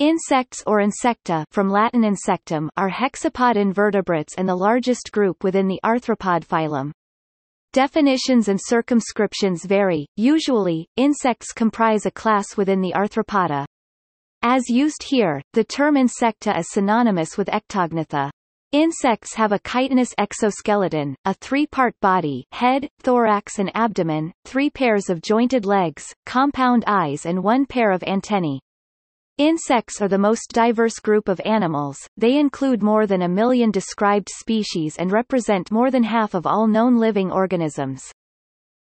Insects or insecta from Latin insectum are hexapod invertebrates and the largest group within the arthropod phylum. Definitions and circumscriptions vary, usually, insects comprise a class within the arthropoda. As used here, the term insecta is synonymous with ectognatha. Insects have a chitinous exoskeleton, a three-part body head, thorax and abdomen, three pairs of jointed legs, compound eyes and one pair of antennae. Insects are the most diverse group of animals, they include more than a million described species and represent more than half of all known living organisms.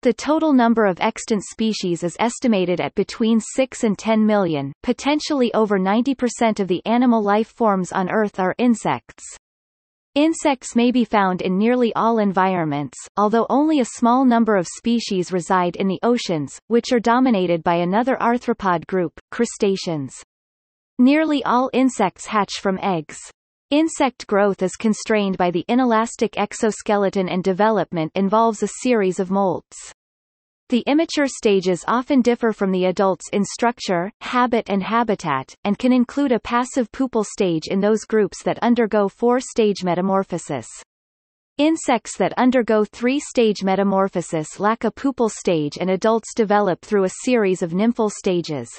The total number of extant species is estimated at between 6 and 10 million, potentially over 90% of the animal life forms on Earth are insects. Insects may be found in nearly all environments, although only a small number of species reside in the oceans, which are dominated by another arthropod group, crustaceans. Nearly all insects hatch from eggs. Insect growth is constrained by the inelastic exoskeleton and development involves a series of molts. The immature stages often differ from the adults in structure, habit and habitat, and can include a passive pupal stage in those groups that undergo four-stage metamorphosis. Insects that undergo three-stage metamorphosis lack a pupal stage and adults develop through a series of nymphal stages.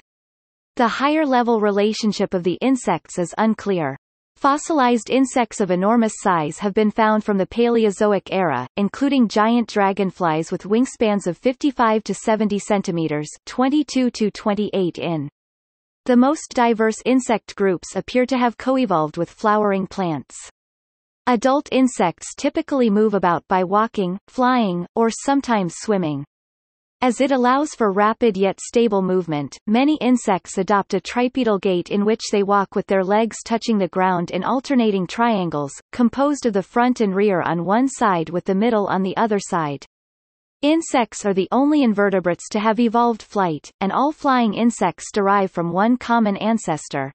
The higher-level relationship of the insects is unclear. Fossilized insects of enormous size have been found from the Paleozoic era, including giant dragonflies with wingspans of 55 to 70 centimeters 22 to 28 in. The most diverse insect groups appear to have coevolved with flowering plants. Adult insects typically move about by walking, flying, or sometimes swimming. As it allows for rapid yet stable movement, many insects adopt a tripedal gait in which they walk with their legs touching the ground in alternating triangles, composed of the front and rear on one side with the middle on the other side. Insects are the only invertebrates to have evolved flight, and all flying insects derive from one common ancestor.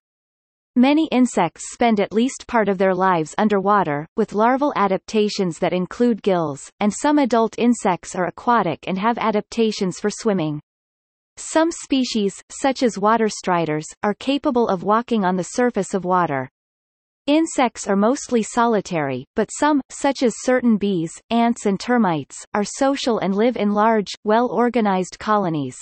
Many insects spend at least part of their lives underwater, with larval adaptations that include gills, and some adult insects are aquatic and have adaptations for swimming. Some species, such as water striders, are capable of walking on the surface of water. Insects are mostly solitary, but some, such as certain bees, ants and termites, are social and live in large, well-organized colonies.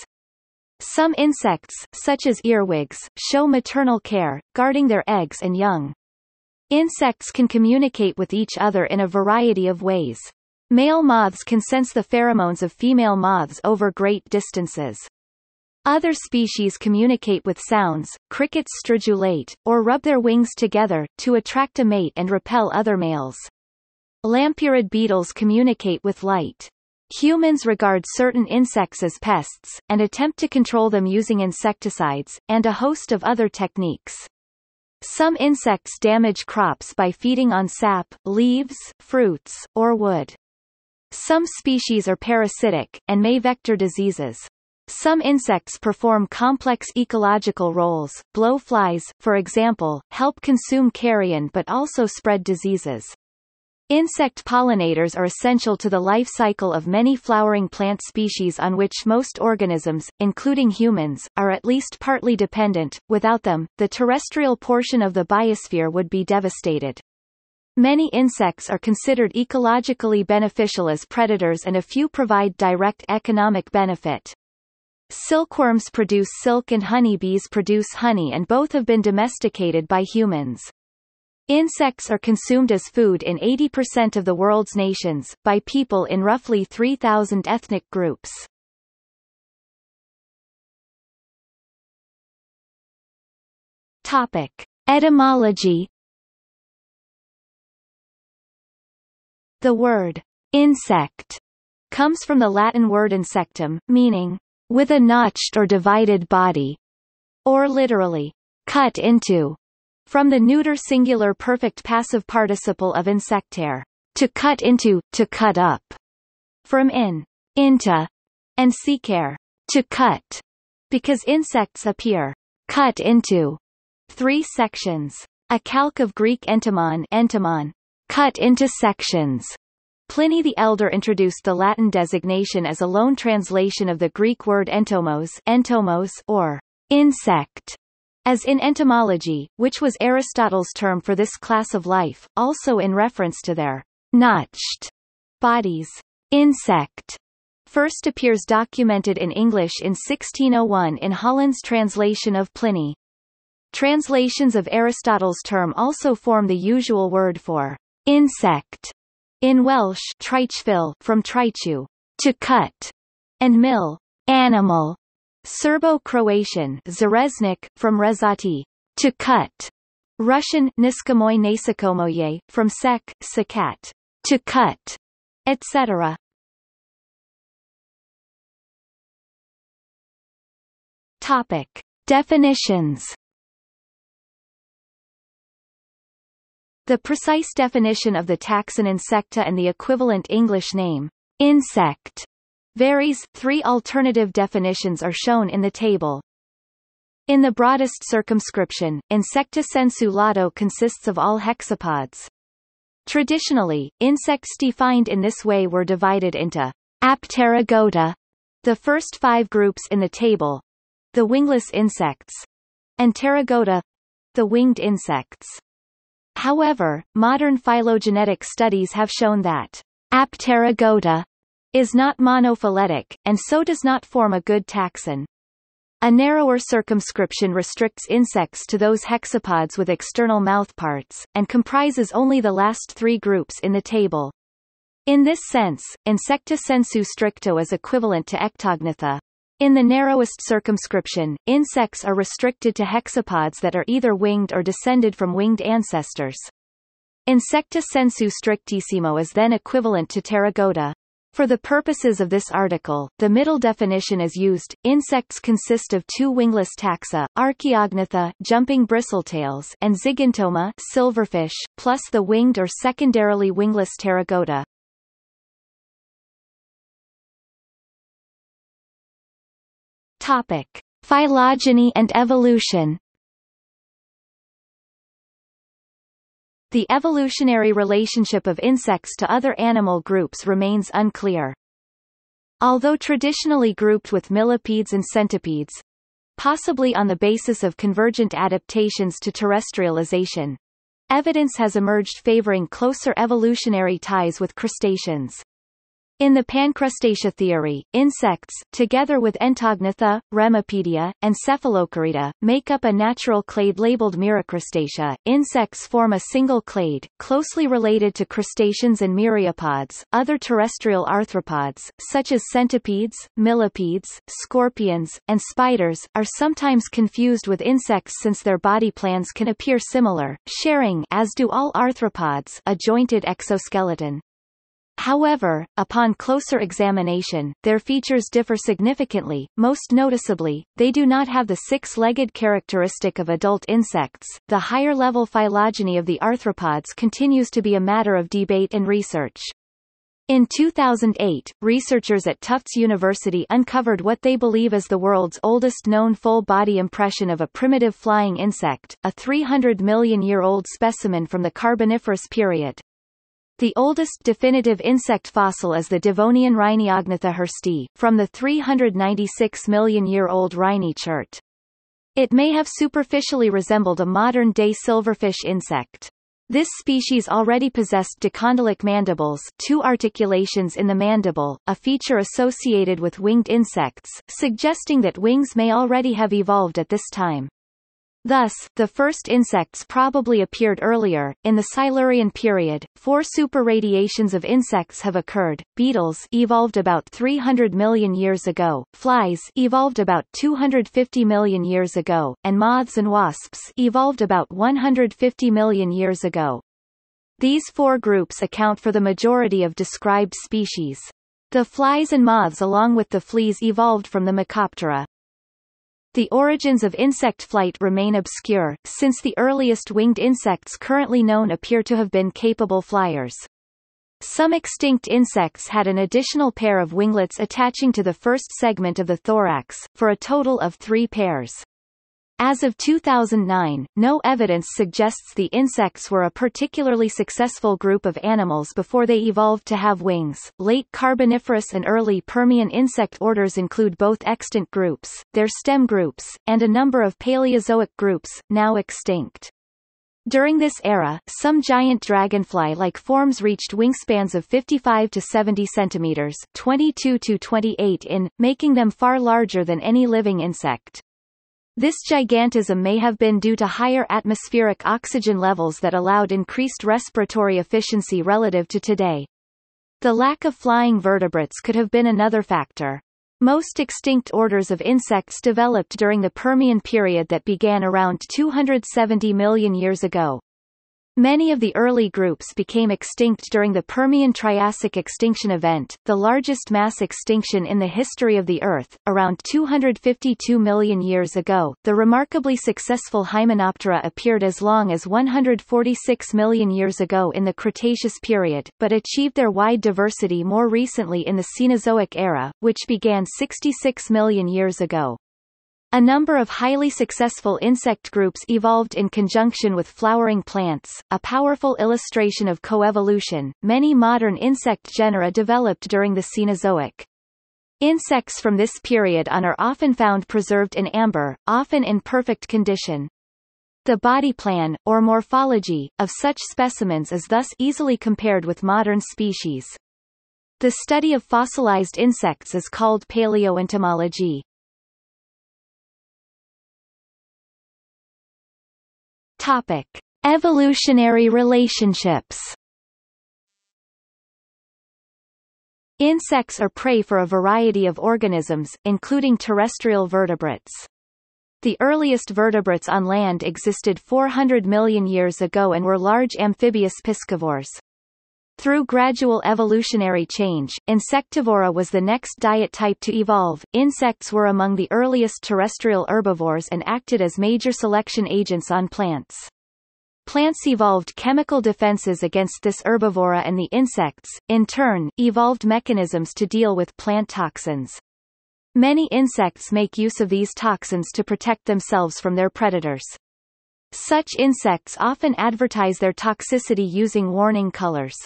Some insects, such as earwigs, show maternal care, guarding their eggs and young. Insects can communicate with each other in a variety of ways. Male moths can sense the pheromones of female moths over great distances. Other species communicate with sounds, crickets stridulate, or rub their wings together, to attract a mate and repel other males. Lampyrid beetles communicate with light. Humans regard certain insects as pests, and attempt to control them using insecticides, and a host of other techniques. Some insects damage crops by feeding on sap, leaves, fruits, or wood. Some species are parasitic, and may vector diseases. Some insects perform complex ecological roles. Blowflies, for example, help consume carrion but also spread diseases. Insect pollinators are essential to the life cycle of many flowering plant species on which most organisms, including humans, are at least partly dependent. Without them, the terrestrial portion of the biosphere would be devastated. Many insects are considered ecologically beneficial as predators and a few provide direct economic benefit. Silkworms produce silk and honeybees produce honey and both have been domesticated by humans. Insects are consumed as food in 80% of the world's nations, by people in roughly 3,000 ethnic groups. Topic. Etymology The word insect comes from the Latin word insectum, meaning with a notched or divided body, or literally cut into. From the neuter singular perfect passive participle of insectare, to cut into, to cut up. From in, into, and secare, to cut, because insects appear cut into three sections. A calque of Greek entomon, entomon cut into sections. Pliny the Elder introduced the Latin designation as a loan translation of the Greek word entomos, entomos or insect as in entomology, which was Aristotle's term for this class of life, also in reference to their notched bodies. Insect first appears documented in English in 1601 in Holland's translation of Pliny. Translations of Aristotle's term also form the usual word for insect in Welsh from treichu, to cut, and mill, animal. Serbo-Croatian Zareznik, from rezati, to cut. Russian Niskamoy Nasikomoye, from sek, sakat, to cut, etc. Topic. Definitions The precise definition of the taxon Insecta and the equivalent English name, insect, varies. Three alternative definitions are shown in the table. In the broadest circumscription, Insecta sensu lato consists of all hexapods. Traditionally, insects defined in this way were divided into Apterygota, the first five groups in the table, the wingless insects, and Pterygota, the winged insects. However, modern phylogenetic studies have shown that Apterygota is not monophyletic, and so does not form a good taxon. A narrower circumscription restricts insects to those hexapods with external mouthparts, and comprises only the last three groups in the table. In this sense, Insecta sensu stricto is equivalent to Ectognatha. In the narrowest circumscription, insects are restricted to hexapods that are either winged or descended from winged ancestors. Insecta sensu strictissimo is then equivalent to Pterygota. For the purposes of this article, the middle definition is used. Insects consist of two wingless taxa, Archaeognatha jumping bristletails and Zygentoma silverfish, plus the winged or secondarily wingless Pterygota. Topic: Phylogeny and evolution. The evolutionary relationship of insects to other animal groups remains unclear. Although traditionally grouped with millipedes and centipedes, possibly on the basis of convergent adaptations to terrestrialization, evidence has emerged favoring closer evolutionary ties with crustaceans. In the pancrustacea theory, insects, together with Entognatha, Remipedia, and Cephalocarida, make up a natural clade labeled Miracrustacea. Insects form a single clade, closely related to crustaceans and myriapods. Other terrestrial arthropods, such as centipedes, millipedes, scorpions, and spiders, are sometimes confused with insects since their body plans can appear similar, sharing as do all arthropods a jointed exoskeleton. However, upon closer examination, their features differ significantly, most noticeably, they do not have the six-legged characteristic of adult insects. The higher-level phylogeny of the arthropods continues to be a matter of debate and research. In 2008, researchers at Tufts University uncovered what they believe is the world's oldest known full-body impression of a primitive flying insect, a 300 million-year-old specimen from the Carboniferous period. The oldest definitive insect fossil is the Devonian Rhyniognatha hirsti, from the 396 million-year-old Rhynie chert. It may have superficially resembled a modern-day silverfish insect. This species already possessed dicondylic mandibles two articulations in the mandible, a feature associated with winged insects, suggesting that wings may already have evolved at this time. Thus, the first insects probably appeared earlier. In the Silurian period, four superradiations of insects have occurred. Beetles evolved about 300 million years ago, flies evolved about 250 million years ago, and moths and wasps evolved about 150 million years ago. These four groups account for the majority of described species. The flies and moths along with the fleas evolved from the Mecoptera. The origins of insect flight remain obscure, since the earliest winged insects currently known appear to have been capable flyers. Some extinct insects had an additional pair of winglets attaching to the first segment of the thorax, for a total of three pairs. As of 2009, no evidence suggests the insects were a particularly successful group of animals before they evolved to have wings. Late Carboniferous and early Permian insect orders include both extant groups, their stem groups, and a number of Paleozoic groups, now extinct. During this era, some giant dragonfly-like forms reached wingspans of 55 to 70 centimeters 22 to 28 in, making them far larger than any living insect. This gigantism may have been due to higher atmospheric oxygen levels that allowed increased respiratory efficiency relative to today. The lack of flying vertebrates could have been another factor. Most extinct orders of insects developed during the Permian period that began around 270 million years ago. Many of the early groups became extinct during the Permian-Triassic extinction event, the largest mass extinction in the history of the Earth, around 252 million years ago. The remarkably successful Hymenoptera appeared as long as 146 million years ago in the Cretaceous period, but achieved their wide diversity more recently in the Cenozoic era, which began 66 million years ago. A number of highly successful insect groups evolved in conjunction with flowering plants, a powerful illustration of coevolution. Many modern insect genera developed during the Cenozoic. Insects from this period on are often found preserved in amber, often in perfect condition. The body plan, or morphology, of such specimens is thus easily compared with modern species. The study of fossilized insects is called paleoentomology. Topic: Evolutionary relationships. Insects are prey for a variety of organisms, including terrestrial vertebrates. The earliest vertebrates on land existed 400 million years ago and were large amphibious piscivores. Through gradual evolutionary change, insectivora was the next diet type to evolve. Insects were among the earliest terrestrial herbivores and acted as major selection agents on plants. Plants evolved chemical defenses against this herbivora and the insects, in turn, evolved mechanisms to deal with plant toxins. Many insects make use of these toxins to protect themselves from their predators. Such insects often advertise their toxicity using warning colors.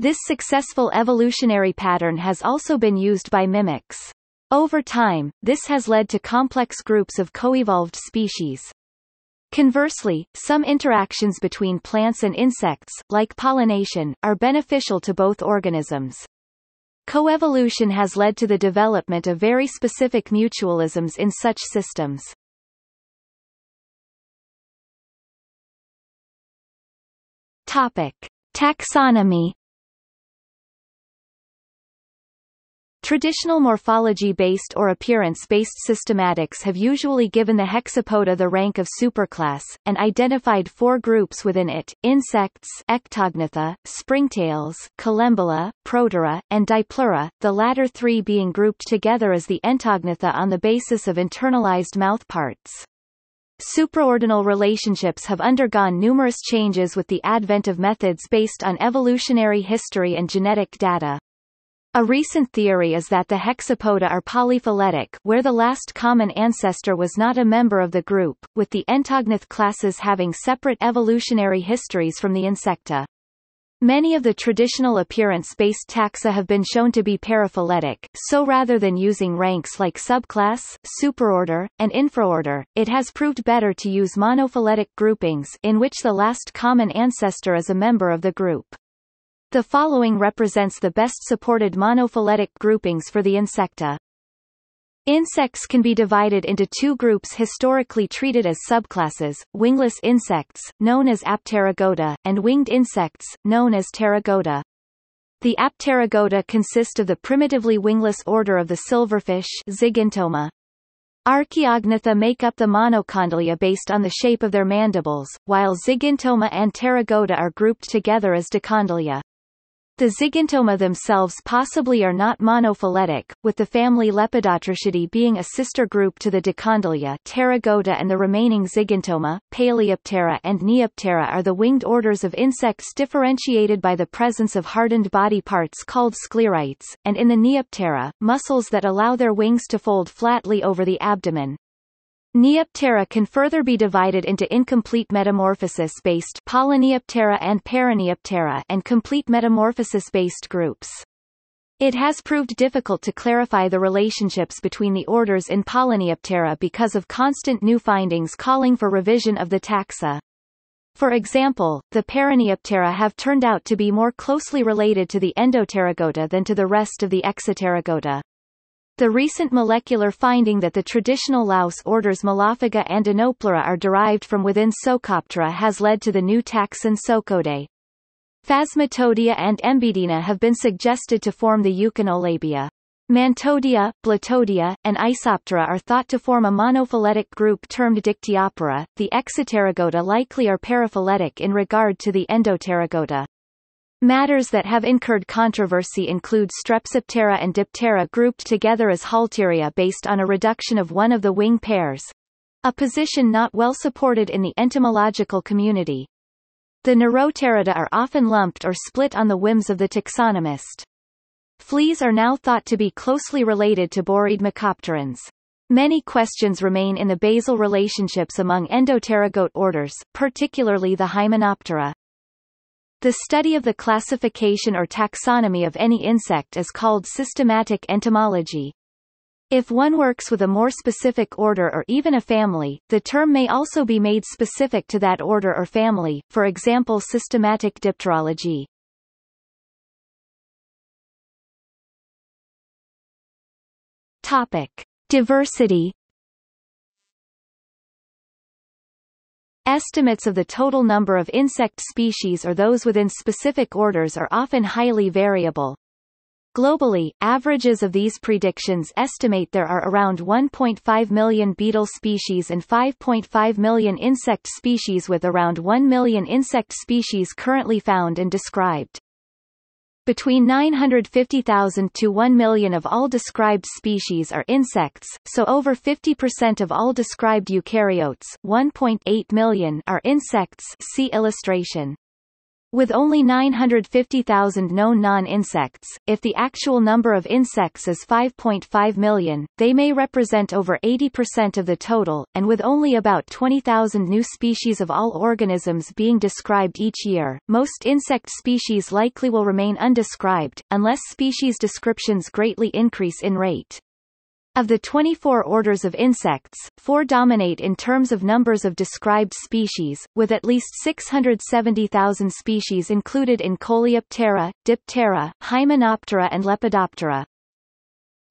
This successful evolutionary pattern has also been used by mimics. Over time, this has led to complex groups of coevolved species. Conversely, some interactions between plants and insects, like pollination, are beneficial to both organisms. Coevolution has led to the development of very specific mutualisms in such systems. Topic. Taxonomy Traditional morphology-based or appearance-based systematics have usually given the hexapoda the rank of superclass, and identified four groups within it, insects Ectognatha, springtails Collembola, Protura, and Diplura, the latter three being grouped together as the Entognatha on the basis of internalized mouthparts. Supraordinal relationships have undergone numerous changes with the advent of methods based on evolutionary history and genetic data. A recent theory is that the hexapoda are polyphyletic where the last common ancestor was not a member of the group, with the entognath classes having separate evolutionary histories from the insecta. Many of the traditional appearance-based taxa have been shown to be paraphyletic, so rather than using ranks like subclass, superorder, and infraorder, it has proved better to use monophyletic groupings in which the last common ancestor is a member of the group. The following represents the best supported monophyletic groupings for the insecta. Insects can be divided into two groups historically treated as subclasses, wingless insects, known as Apterygota, and winged insects, known as Pterygota. The Apterygota consist of the primitively wingless order of the silverfish Zygentoma. Archaeognatha make up the monocondylia based on the shape of their mandibles, while Zygentoma and Pterygota are grouped together as dicondylia. The Zygentoma themselves possibly are not monophyletic, with the family Lepidotrichidae being a sister group to the Dicondylia Pterygota and the remaining Zygentoma, Paleoptera and Neoptera are the winged orders of insects differentiated by the presence of hardened body parts called sclerites, and in the Neoptera, muscles that allow their wings to fold flatly over the abdomen. Neoptera can further be divided into incomplete metamorphosis-based Polyneoptera and Paraneoptera and complete metamorphosis-based groups. It has proved difficult to clarify the relationships between the orders in Polyneoptera because of constant new findings calling for revision of the taxa. For example, the Paraneoptera have turned out to be more closely related to the Endopterygota than to the rest of the Exopterygota. The recent molecular finding that the traditional louse orders Mallophaga and Anoplura are derived from within Psocoptera has led to the new taxon Psocodea. Phasmatodea and Embiidina have been suggested to form the Eukinolabia. Mantodea, Blattodea, and Isoptera are thought to form a monophyletic group termed Dictyoptera. The Exopterygota likely are paraphyletic in regard to the Endopterygota. Matters that have incurred controversy include Strepsiptera and Diptera grouped together as Halteria based on a reduction of one of the wing pairs. A position not well supported in the entomological community. The Neuropterida are often lumped or split on the whims of the taxonomist. Fleas are now thought to be closely related to boreid mecopterans. Many questions remain in the basal relationships among endopterygote orders, particularly the Hymenoptera. The study of the classification or taxonomy of any insect is called systematic entomology. If one works with a more specific order or even a family, the term may also be made specific to that order or family, for example systematic dipterology. Topic. Diversity Estimates of the total number of insect species or those within specific orders are often highly variable. Globally, averages of these predictions estimate there are around 1.5 million beetle species and 5.5 million insect species with around 1 million insect species currently found and described. Between 950,000 to 1 million of all described species are insects, so over 50% of all described eukaryotes 1.8 million are insects see illustration. With only 950,000 known non-insects, if the actual number of insects is 5.5 million, they may represent over 80% of the total, and with only about 20,000 new species of all organisms being described each year, most insect species likely will remain undescribed, unless species descriptions greatly increase in rate. Of the 24 orders of insects, four dominate in terms of numbers of described species, with at least 670,000 species included in Coleoptera, Diptera, Hymenoptera and Lepidoptera.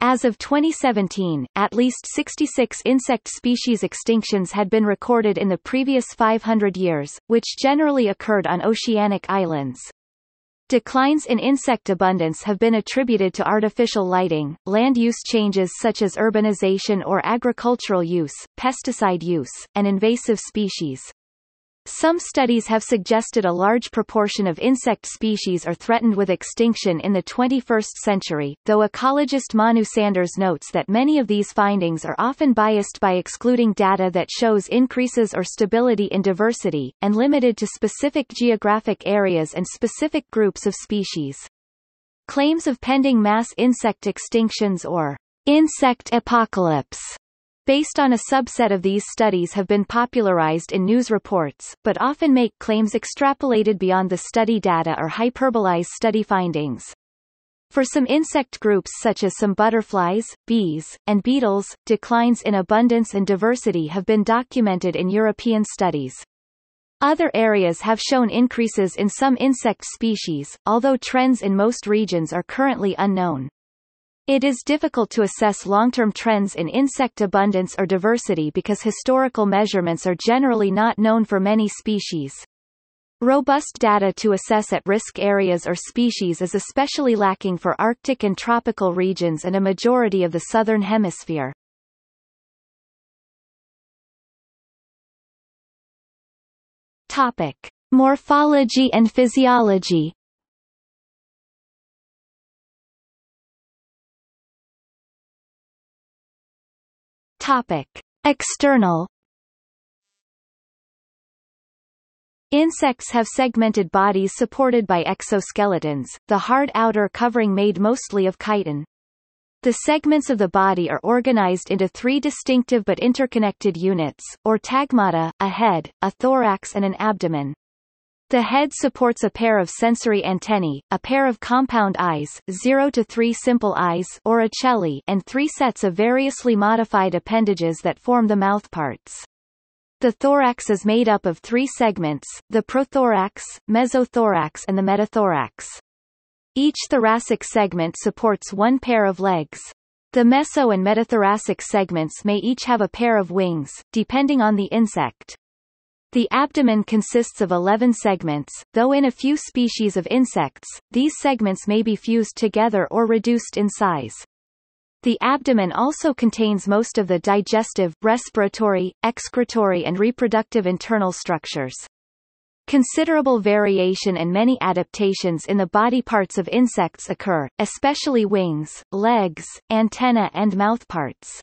As of 2017, at least 66 insect species extinctions had been recorded in the previous 500 years, which generally occurred on oceanic islands. Declines in insect abundance have been attributed to artificial lighting, land use changes such as urbanization or agricultural use, pesticide use, and invasive species. Some studies have suggested a large proportion of insect species are threatened with extinction in the 21st century, though ecologist Manu Saunders notes that many of these findings are often biased by excluding data that shows increases or stability in diversity, and limited to specific geographic areas and specific groups of species. Claims of pending mass insect extinctions or insect apocalypse based on a subset of these studies have been popularized in news reports, but often make claims extrapolated beyond the study data or hyperbolize study findings. For some insect groups such as some butterflies, bees, and beetles, declines in abundance and diversity have been documented in European studies. Other areas have shown increases in some insect species, although trends in most regions are currently unknown. It is difficult to assess long-term trends in insect abundance or diversity because historical measurements are generally not known for many species. Robust data to assess at-risk areas or species is especially lacking for Arctic and tropical regions and a majority of the southern hemisphere. Topic: Morphology and physiology Topic. External Insects have segmented bodies supported by exoskeletons, the hard outer covering made mostly of chitin. The segments of the body are organized into three distinctive but interconnected units, or tagmata, a head, a thorax and an abdomen. The head supports a pair of sensory antennae, a pair of compound eyes 0 to 3 simple eyes or ocelli and three sets of variously modified appendages that form the mouthparts. The thorax is made up of three segments, the prothorax, mesothorax and the metathorax. Each thoracic segment supports one pair of legs. The meso and metathoracic segments may each have a pair of wings, depending on the insect. The abdomen consists of 11 segments, though in a few species of insects, these segments may be fused together or reduced in size. The abdomen also contains most of the digestive, respiratory, excretory and reproductive internal structures. Considerable variation and many adaptations in the body parts of insects occur, especially wings, legs, antennae and mouthparts.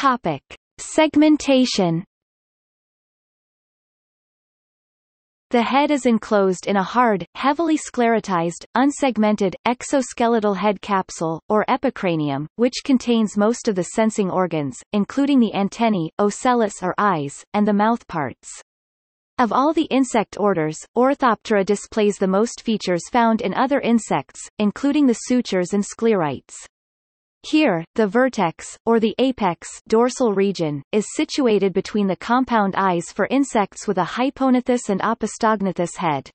Topic. Segmentation The head is enclosed in a hard, heavily sclerotized, unsegmented, exoskeletal head capsule, or epicranium, which contains most of the sensing organs, including the antennae, ocellus or eyes, and the mouthparts. Of all the insect orders, Orthoptera displays the most features found in other insects, including the sutures and sclerites. Here, the vertex, or the apex dorsal region, is situated between the compound eyes for insects with a hypognathous and opisthognathous head.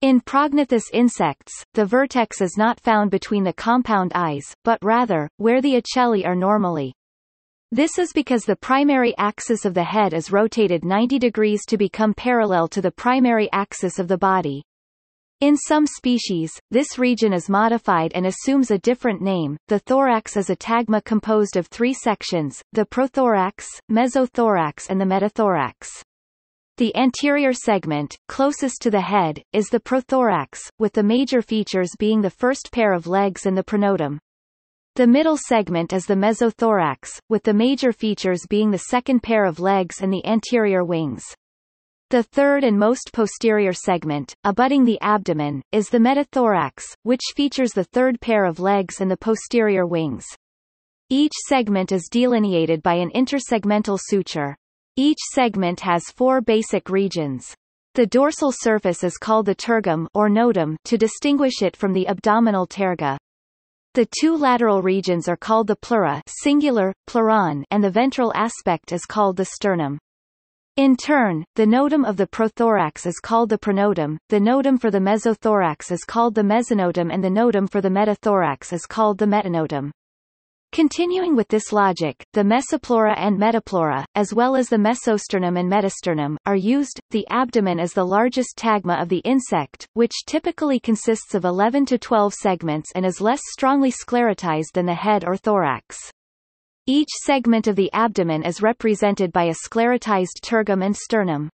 In prognathous insects, the vertex is not found between the compound eyes, but rather, where the ocelli are normally. This is because the primary axis of the head is rotated 90 degrees to become parallel to the primary axis of the body. In some species, this region is modified and assumes a different name. The thorax is a tagma composed of three sections, the prothorax, mesothorax and the metathorax. The anterior segment, closest to the head, is the prothorax, with the major features being the first pair of legs and the pronotum. The middle segment is the mesothorax, with the major features being the second pair of legs and the anterior wings. The third and most posterior segment, abutting the abdomen, is the metathorax, which features the third pair of legs and the posterior wings. Each segment is delineated by an intersegmental suture. Each segment has four basic regions. The dorsal surface is called the tergum or notum to distinguish it from the abdominal terga. The two lateral regions are called the pleura singular, pleuron, and the ventral aspect is called the sternum. In turn, the notum of the prothorax is called the pronotum, the notum for the mesothorax is called the mesonotum and the notum for the metathorax is called the metanotum. Continuing with this logic, the mesopleura and metapleura, as well as the mesosternum and metasternum, are used. The abdomen is the largest tagma of the insect, which typically consists of 11 to 12 segments and is less strongly sclerotized than the head or thorax. Each segment of the abdomen is represented by a sclerotized tergum and sternum.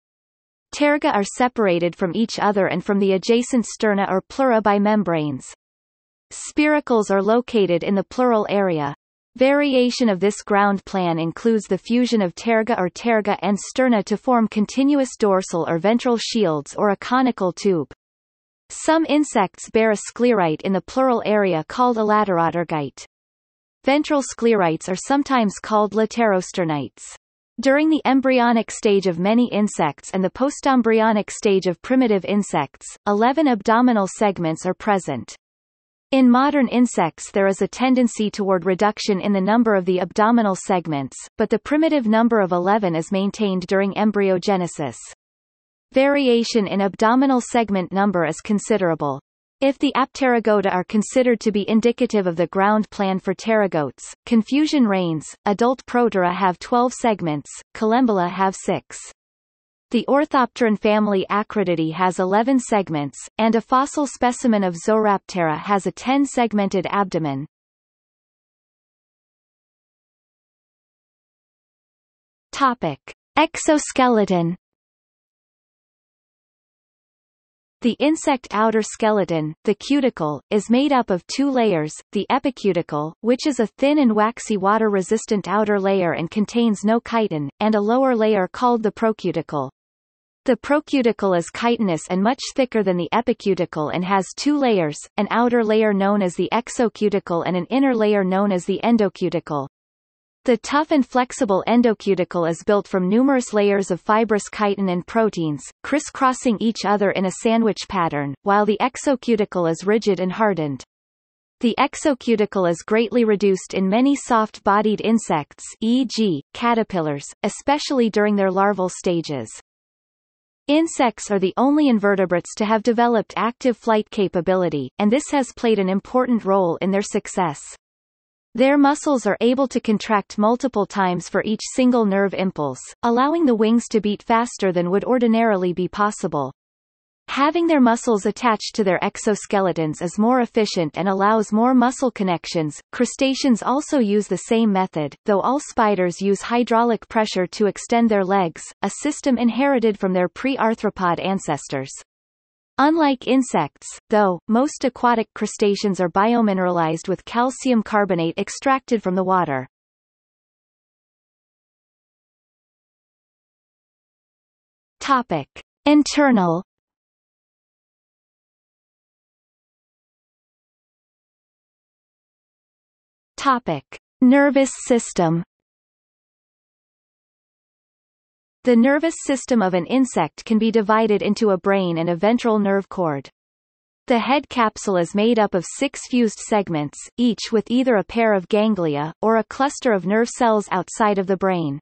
Terga are separated from each other and from the adjacent sterna or pleura by membranes. Spiracles are located in the pleural area. Variation of this ground plan includes the fusion of terga or terga and sterna to form continuous dorsal or ventral shields or a conical tube. Some insects bear a sclerite in the pleural area called a laterotergite. Ventral sclerites are sometimes called laterosternites. During the embryonic stage of many insects and the postembryonic stage of primitive insects, 11 abdominal segments are present. In modern insects there is a tendency toward reduction in the number of the abdominal segments, but the primitive number of 11 is maintained during embryogenesis. Variation in abdominal segment number is considerable. If the Apterygota are considered to be indicative of the ground plan for pterygotes, confusion reigns. Adult Protura have 12 segments, Collembola have 6. The Orthopteran family Acrididae has 11 segments, and a fossil specimen of Zoraptera has a 10-segmented abdomen. Topic. Exoskeleton The insect outer skeleton, the cuticle, is made up of two layers, the epicuticle, which is a thin and waxy water-resistant outer layer and contains no chitin, and a lower layer called the procuticle. The procuticle is chitinous and much thicker than the epicuticle and has two layers, an outer layer known as the exocuticle and an inner layer known as the endocuticle. The tough and flexible endocuticle is built from numerous layers of fibrous chitin and proteins, crisscrossing each other in a sandwich pattern, while the exocuticle is rigid and hardened. The exocuticle is greatly reduced in many soft-bodied insects e.g., caterpillars, especially during their larval stages. Insects are the only invertebrates to have developed active flight capability, and this has played an important role in their success. Their muscles are able to contract multiple times for each single nerve impulse, allowing the wings to beat faster than would ordinarily be possible. Having their muscles attached to their exoskeletons is more efficient and allows more muscle connections. Crustaceans also use the same method, though all spiders use hydraulic pressure to extend their legs, a system inherited from their pre-arthropod ancestors. Unlike insects, though, most aquatic crustaceans are biomineralized with calcium carbonate extracted from the water. Topic. Internal Topic. Nervous system The nervous system of an insect can be divided into a brain and a ventral nerve cord. The head capsule is made up of six fused segments, each with either a pair of ganglia, or a cluster of nerve cells outside of the brain.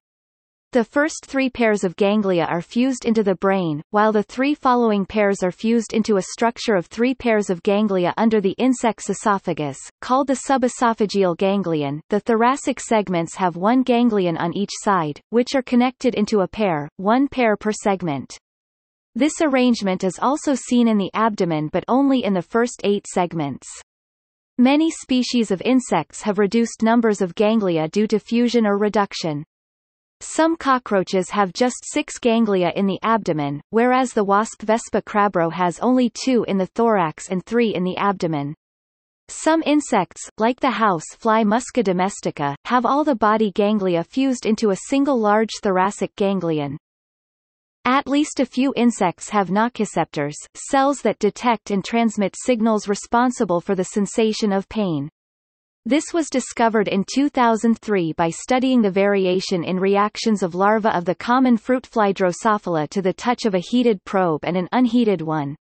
The first three pairs of ganglia are fused into the brain, while the three following pairs are fused into a structure of three pairs of ganglia under the insect's esophagus, called the subesophageal ganglion. The thoracic segments have one ganglion on each side, which are connected into a pair, one pair per segment. This arrangement is also seen in the abdomen but only in the first eight segments. Many species of insects have reduced numbers of ganglia due to fusion or reduction. Some cockroaches have just six ganglia in the abdomen, whereas the wasp Vespa crabro has only two in the thorax and three in the abdomen. Some insects, like the house fly Musca domestica, have all the body ganglia fused into a single large thoracic ganglion. At least a few insects have nociceptors, cells that detect and transmit signals responsible for the sensation of pain. This was discovered in 2003 by studying the variation in reactions of larvae of the common fruit fly Drosophila to the touch of a heated probe and an unheated one.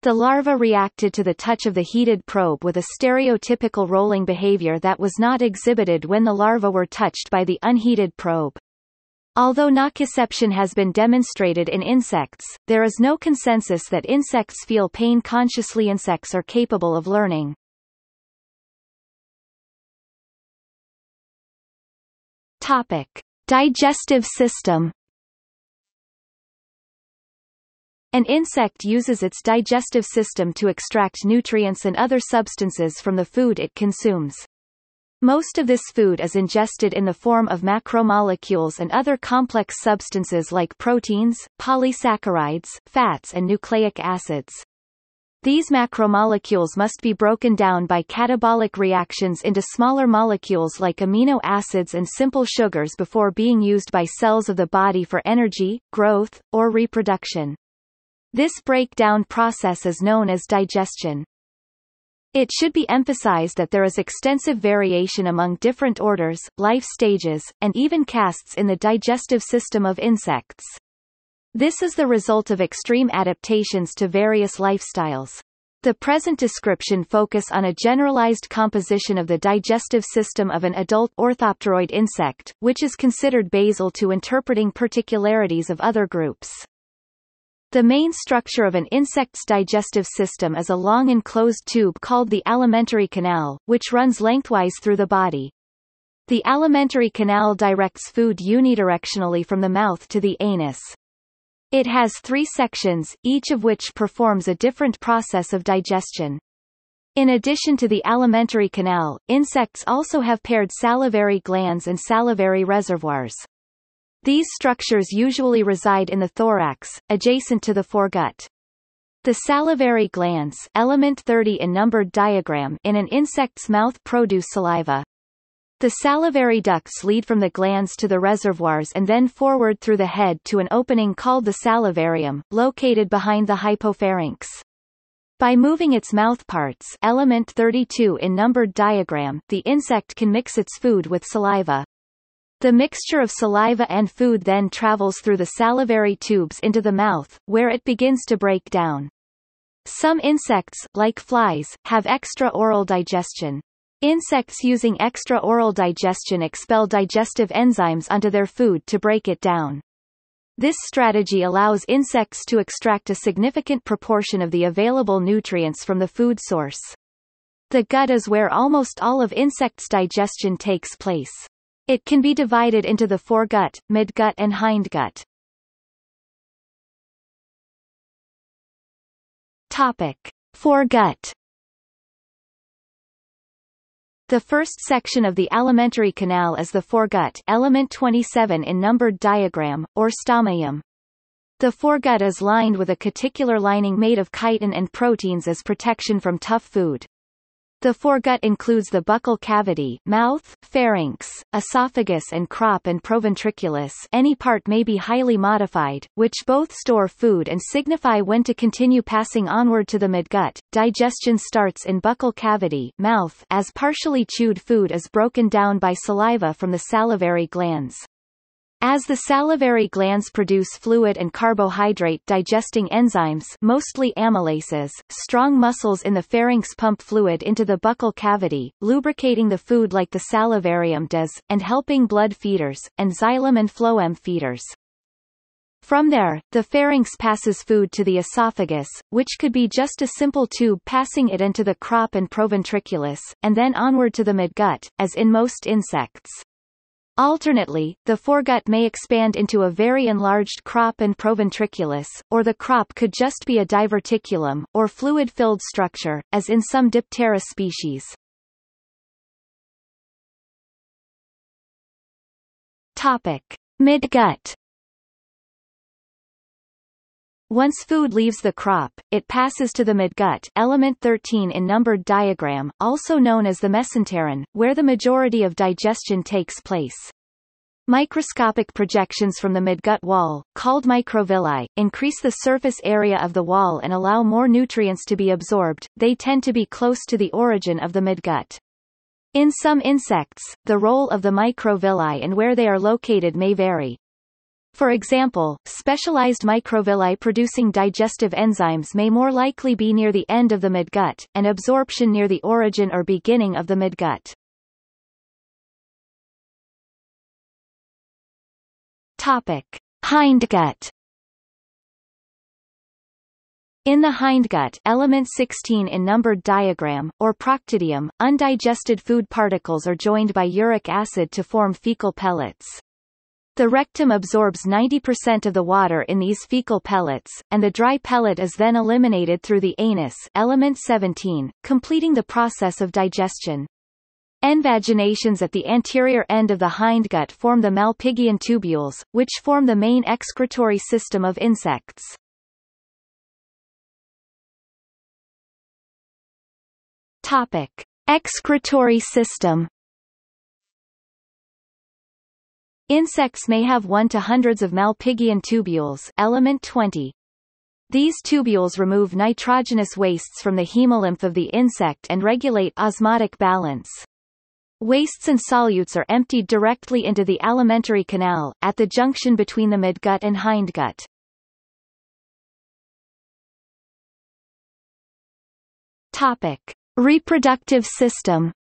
The larva reacted to the touch of the heated probe with a stereotypical rolling behavior that was not exhibited when the larvae were touched by the unheated probe. Although nociception has been demonstrated in insects, there is no consensus that insects feel pain consciously. Insects are capable of learning. Topic. Digestive system An insect uses its digestive system to extract nutrients and other substances from the food it consumes. Most of this food is ingested in the form of macromolecules and other complex substances like proteins, polysaccharides, fats and nucleic acids. These macromolecules must be broken down by catabolic reactions into smaller molecules like amino acids and simple sugars before being used by cells of the body for energy, growth, or reproduction. This breakdown process is known as digestion. It should be emphasized that there is extensive variation among different orders, life stages, and even castes in the digestive system of insects. This is the result of extreme adaptations to various lifestyles. The present description focus on a generalized composition of the digestive system of an adult orthopteroid insect, which is considered basal to interpreting particularities of other groups. The main structure of an insect's digestive system is a long enclosed tube called the alimentary canal, which runs lengthwise through the body. The alimentary canal directs food unidirectionally from the mouth to the anus. It has three sections, each of which performs a different process of digestion. In addition to the alimentary canal, insects also have paired salivary glands and salivary reservoirs. These structures usually reside in the thorax, adjacent to the foregut. The salivary glands element 30 in numbered diagram in an insect's mouth produce saliva. The salivary ducts lead from the glands to the reservoirs and then forward through the head to an opening called the salivarium, located behind the hypopharynx. By moving its mouthparts element 32 in numbered diagram, the insect can mix its food with saliva. The mixture of saliva and food then travels through the salivary tubes into the mouth, where it begins to break down. Some insects, like flies, have extra-oral digestion. Insects using extra-oral digestion expel digestive enzymes onto their food to break it down. This strategy allows insects to extract a significant proportion of the available nutrients from the food source. The gut is where almost all of insects' digestion takes place. It can be divided into the foregut, midgut and hindgut. Topic. Foregut The first section of the alimentary canal is the foregut element 27 in numbered diagram, or stomodaeum. The foregut is lined with a cuticular lining made of chitin and proteins as protection from tough food. The foregut includes the buccal cavity mouth, pharynx, esophagus and crop and proventriculus any part may be highly modified, which both store food and signify when to continue passing onward to the midgut. Digestion starts in buccal cavity mouth as partially chewed food is broken down by saliva from the salivary glands. As the salivary glands produce fluid and carbohydrate digesting enzymes mostly amylases, strong muscles in the pharynx pump fluid into the buccal cavity, lubricating the food like the salivarium does, and helping blood feeders, and xylem and phloem feeders. From there, the pharynx passes food to the esophagus, which could be just a simple tube passing it into the crop and proventriculus, and then onward to the midgut, as in most insects. Alternately, the foregut may expand into a very enlarged crop and proventriculus, or the crop could just be a diverticulum, or fluid-filled structure, as in some Diptera species. Topic. Midgut Once food leaves the crop, it passes to the midgut element 13 in numbered diagram, also known as the mesenteron, where the majority of digestion takes place. Microscopic projections from the midgut wall, called microvilli, increase the surface area of the wall and allow more nutrients to be absorbed, they tend to be close to the origin of the midgut. In some insects, the role of the microvilli and where they are located may vary. For example, specialized microvilli producing digestive enzymes may more likely be near the end of the midgut, and absorption near the origin or beginning of the midgut. Topic. Hindgut in the hindgut element 16 in numbered diagram, or proctodaeum, undigested food particles are joined by uric acid to form fecal pellets. The rectum absorbs 90% of the water in these fecal pellets, and the dry pellet is then eliminated through the anus element 17, completing the process of digestion. Invaginations at the anterior end of the hindgut form the Malpighian tubules, which form the main excretory system of insects. Topic. Excretory system Insects may have one to hundreds of Malpighian tubules element 20. These tubules remove nitrogenous wastes from the hemolymph of the insect and regulate osmotic balance. Wastes and solutes are emptied directly into the alimentary canal, at the junction between the midgut and hindgut. Topic. Reproductive system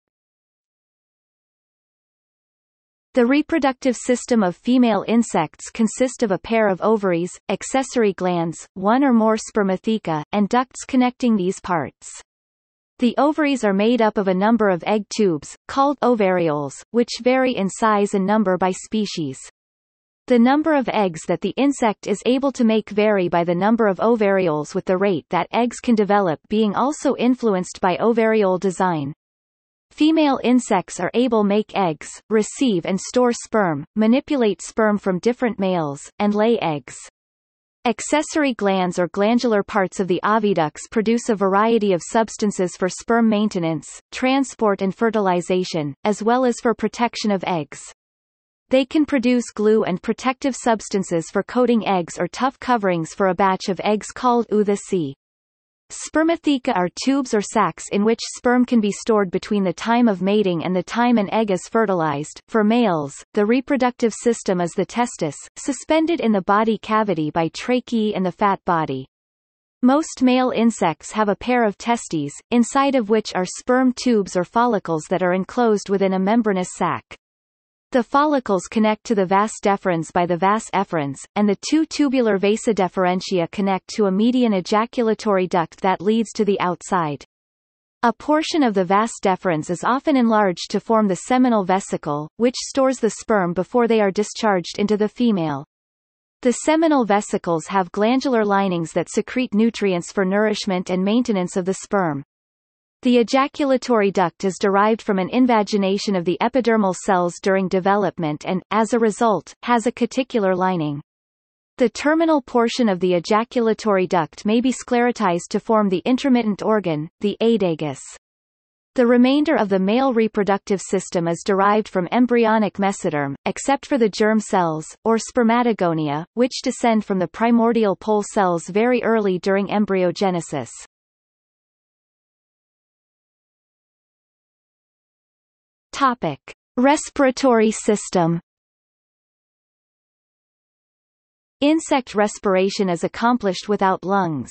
The reproductive system of female insects consists of a pair of ovaries, accessory glands, one or more spermatheca, and ducts connecting these parts. The ovaries are made up of a number of egg tubes, called ovarioles, which vary in size and number by species. The number of eggs that the insect is able to make vary by the number of ovarioles with the rate that eggs can develop being also influenced by ovariole design. Female insects are able make eggs, receive and store sperm, manipulate sperm from different males, and lay eggs. Accessory glands or glandular parts of the oviducts produce a variety of substances for sperm maintenance, transport and fertilization, as well as for protection of eggs. They can produce glue and protective substances for coating eggs or tough coverings for a batch of eggs called ootheca. Spermatheca are tubes or sacs in which sperm can be stored between the time of mating and the time an egg is fertilized. For males, the reproductive system is the testis, suspended in the body cavity by tracheae and the fat body. Most male insects have a pair of testes, inside of which are sperm tubes or follicles that are enclosed within a membranous sac. The follicles connect to the vas deferens by the vas efferens, and the two tubular vasa deferentia connect to a median ejaculatory duct that leads to the outside. A portion of the vas deferens is often enlarged to form the seminal vesicle, which stores the sperm before they are discharged into the female. The seminal vesicles have glandular linings that secrete nutrients for nourishment and maintenance of the sperm. The ejaculatory duct is derived from an invagination of the epidermal cells during development and, as a result, has a cuticular lining. The terminal portion of the ejaculatory duct may be sclerotized to form the intromittent organ, the aedeagus. The remainder of the male reproductive system is derived from embryonic mesoderm, except for the germ cells, or spermatogonia, which descend from the primordial pole cells very early during embryogenesis. Topic: Respiratory system. Insect respiration is accomplished without lungs.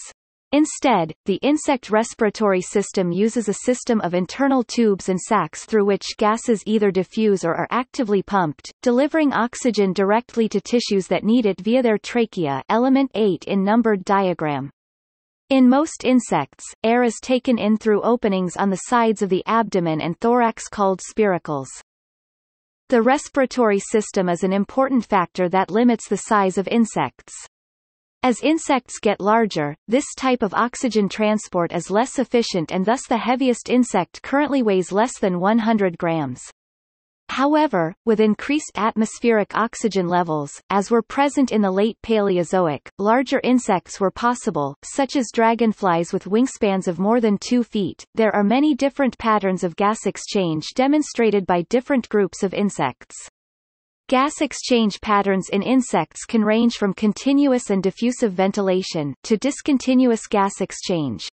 Instead, the insect respiratory system uses a system of internal tubes and sacs through which gases either diffuse or are actively pumped, delivering oxygen directly to tissues that need it via their trachea element 8 in numbered diagram. In most insects, air is taken in through openings on the sides of the abdomen and thorax called spiracles. The respiratory system is an important factor that limits the size of insects. As insects get larger, this type of oxygen transport is less efficient and thus the heaviest insect currently weighs less than 100 grams. However, with increased atmospheric oxygen levels, as were present in the late Paleozoic, larger insects were possible, such as dragonflies with wingspans of more than 2 feet. There are many different patterns of gas exchange demonstrated by different groups of insects. Gas exchange patterns in insects can range from continuous and diffusive ventilation, to discontinuous gas exchange.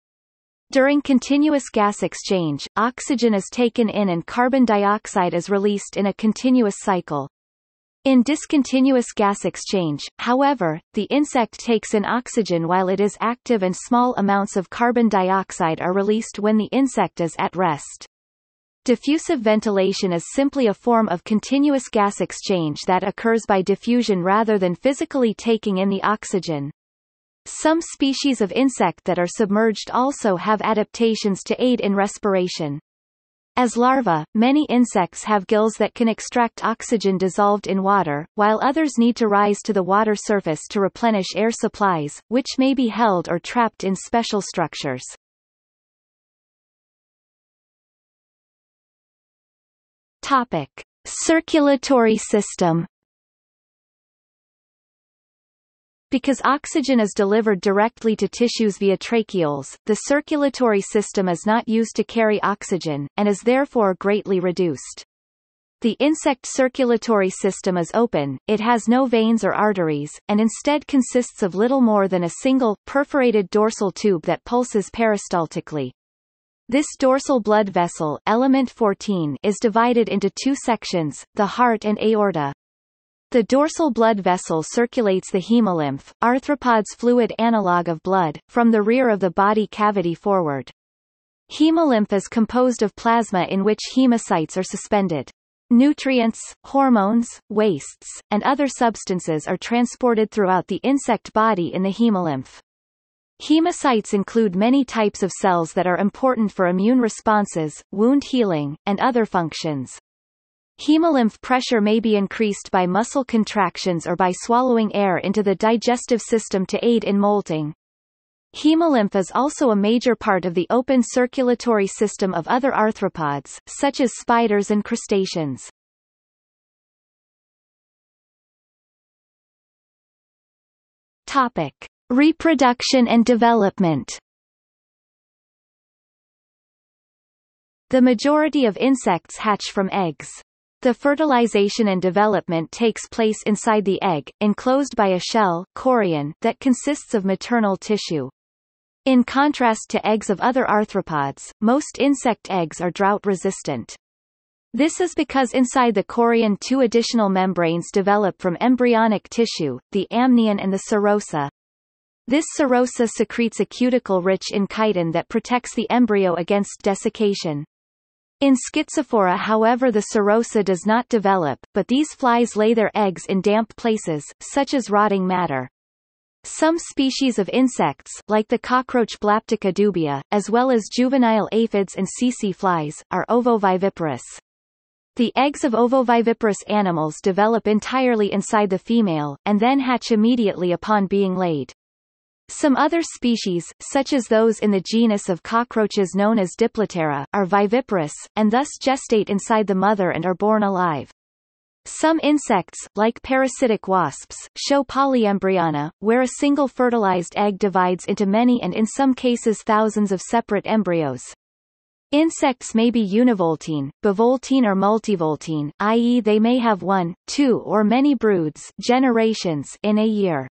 During continuous gas exchange, oxygen is taken in and carbon dioxide is released in a continuous cycle. In discontinuous gas exchange, however, the insect takes in oxygen while it is active and small amounts of carbon dioxide are released when the insect is at rest. Diffusive ventilation is simply a form of continuous gas exchange that occurs by diffusion rather than physically taking in the oxygen. Some species of insect that are submerged also have adaptations to aid in respiration. As larvae, many insects have gills that can extract oxygen dissolved in water, while others need to rise to the water surface to replenish air supplies, which may be held or trapped in special structures. Topic. Circulatory system Because oxygen is delivered directly to tissues via tracheoles, the circulatory system is not used to carry oxygen, and is therefore greatly reduced. The insect circulatory system is open, it has no veins or arteries, and instead consists of little more than a single, perforated dorsal tube that pulses peristaltically. This dorsal blood vessel element 14 is divided into two sections, the heart and aorta. The dorsal blood vessel circulates the hemolymph, arthropod's fluid analog of blood, from the rear of the body cavity forward. Hemolymph is composed of plasma in which hemocytes are suspended. Nutrients, hormones, wastes, and other substances are transported throughout the insect body in the hemolymph. Hemocytes include many types of cells that are important for immune responses, wound healing, and other functions. Hemolymph pressure may be increased by muscle contractions or by swallowing air into the digestive system to aid in molting. Hemolymph is also a major part of the open circulatory system of other arthropods, such as spiders and crustaceans. Topic. Reproduction and development The majority of insects hatch from eggs. The fertilization and development takes place inside the egg, enclosed by a shell chorion, that consists of maternal tissue. In contrast to eggs of other arthropods, most insect eggs are drought-resistant. This is because inside the chorion two additional membranes develop from embryonic tissue, the amnion and the serosa. This serosa secretes a cuticle rich in chitin that protects the embryo against desiccation. In Schizophora however the serosa does not develop, but these flies lay their eggs in damp places, such as rotting matter. Some species of insects like the cockroach Blaptica dubia, as well as juvenile aphids and tsetse flies, are ovoviviparous. The eggs of ovoviviparous animals develop entirely inside the female, and then hatch immediately upon being laid. Some other species, such as those in the genus of cockroaches known as Diploptera, are viviparous, and thus gestate inside the mother and are born alive. Some insects, like parasitic wasps, show polyembryonia, where a single fertilized egg divides into many and in some cases thousands of separate embryos. Insects may be univoltine, bivoltine or multivoltine, i.e. they may have one, two or many broods generations in a year.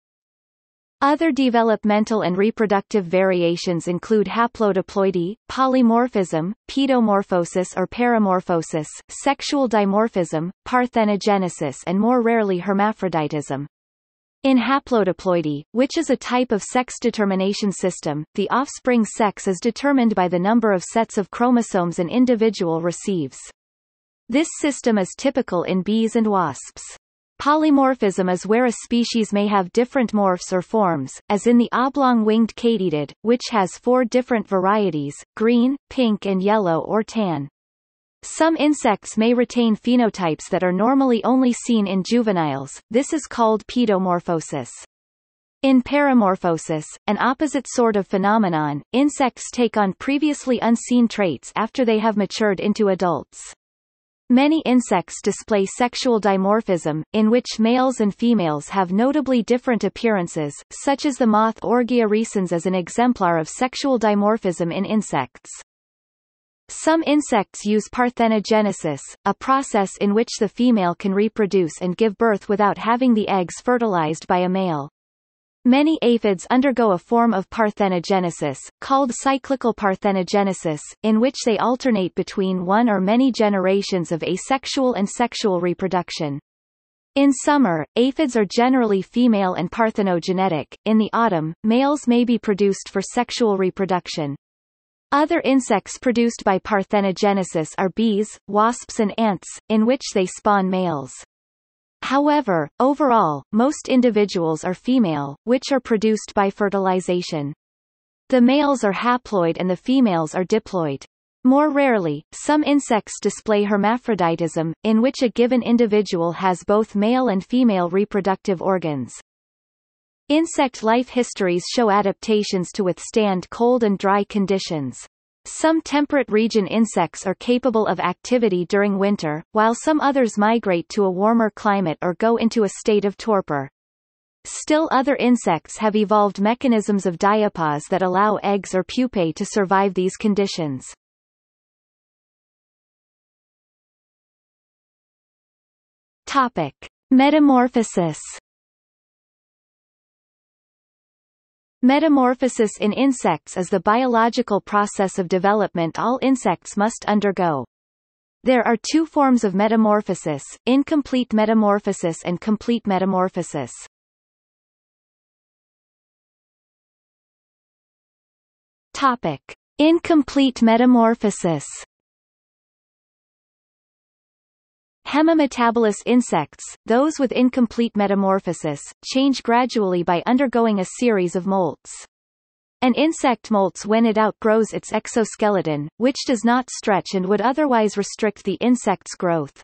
Other developmental and reproductive variations include haplodiploidy, polymorphism, pedomorphosis or peramorphosis, sexual dimorphism, parthenogenesis and more rarely hermaphroditism. In haplodiploidy, which is a type of sex determination system, the offspring sex is determined by the number of sets of chromosomes an individual receives. This system is typical in bees and wasps. Polymorphism is where a species may have different morphs or forms, as in the oblong-winged katydid, which has four different varieties, green, pink and yellow or tan. Some insects may retain phenotypes that are normally only seen in juveniles, this is called pedomorphosis. In peramorphosis, an opposite sort of phenomenon, insects take on previously unseen traits after they have matured into adults. Many insects display sexual dimorphism, in which males and females have notably different appearances, such as the moth Orgyia recens as an exemplar of sexual dimorphism in insects. Some insects use parthenogenesis, a process in which the female can reproduce and give birth without having the eggs fertilized by a male. Many aphids undergo a form of parthenogenesis, called cyclical parthenogenesis, in which they alternate between one or many generations of asexual and sexual reproduction. In summer, aphids are generally female and parthenogenetic, in the autumn, males may be produced for sexual reproduction. Other insects produced by parthenogenesis are bees, wasps and ants, in which they spawn males. However, overall, most individuals are female, which are produced by fertilization. The males are haploid and the females are diploid. More rarely, some insects display hermaphroditism, in which a given individual has both male and female reproductive organs. Insect life histories show adaptations to withstand cold and dry conditions. Some temperate region insects are capable of activity during winter, while some others migrate to a warmer climate or go into a state of torpor. Still other insects have evolved mechanisms of diapause that allow eggs or pupae to survive these conditions. Topic. Metamorphosis Metamorphosis in insects is the biological process of development all insects must undergo. There are two forms of metamorphosis, incomplete metamorphosis and complete metamorphosis. Topic. Incomplete metamorphosis Hemimetabolous insects, those with incomplete metamorphosis, change gradually by undergoing a series of molts. An insect molts when it outgrows its exoskeleton, which does not stretch and would otherwise restrict the insect's growth.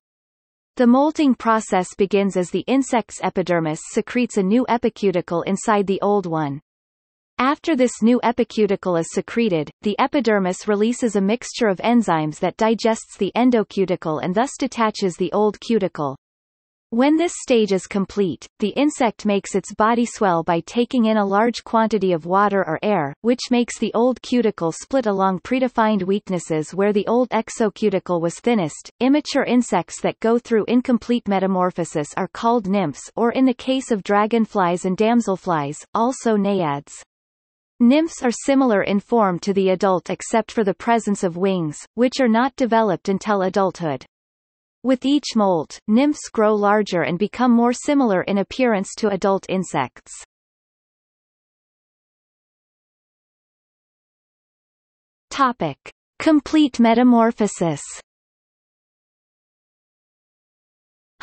The molting process begins as the insect's epidermis secretes a new epicuticle inside the old one. After this new epicuticle is secreted, the epidermis releases a mixture of enzymes that digests the endocuticle and thus detaches the old cuticle. When this stage is complete, the insect makes its body swell by taking in a large quantity of water or air, which makes the old cuticle split along predefined weaknesses where the old exocuticle was thinnest. Immature insects that go through incomplete metamorphosis are called nymphs or in the case of dragonflies and damselflies, also naiads. Nymphs are similar in form to the adult except for the presence of wings, which are not developed until adulthood. With each molt, nymphs grow larger and become more similar in appearance to adult insects. Topic. Complete metamorphosis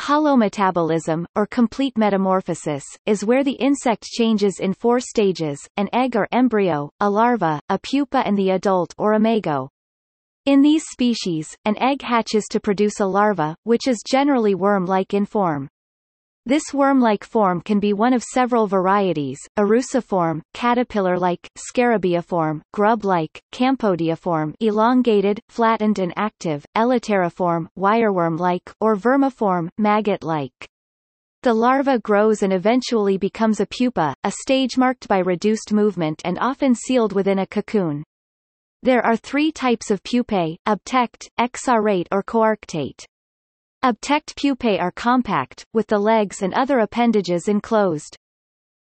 Holometabolism, or complete metamorphosis, is where the insect changes in four stages, an egg or embryo, a larva, a pupa and the adult or imago, in these species, an egg hatches to produce a larva, which is generally worm-like in form. This worm-like form can be one of several varieties, eruciform, caterpillar-like, scarabaeiform, grub-like, campodeiform elongated, flattened and active, elateriform, wireworm-like, or vermiform, maggot-like. The larva grows and eventually becomes a pupa, a stage marked by reduced movement and often sealed within a cocoon. There are three types of pupae, obtect, exarate or coarctate. Obtect pupae are compact, with the legs and other appendages enclosed.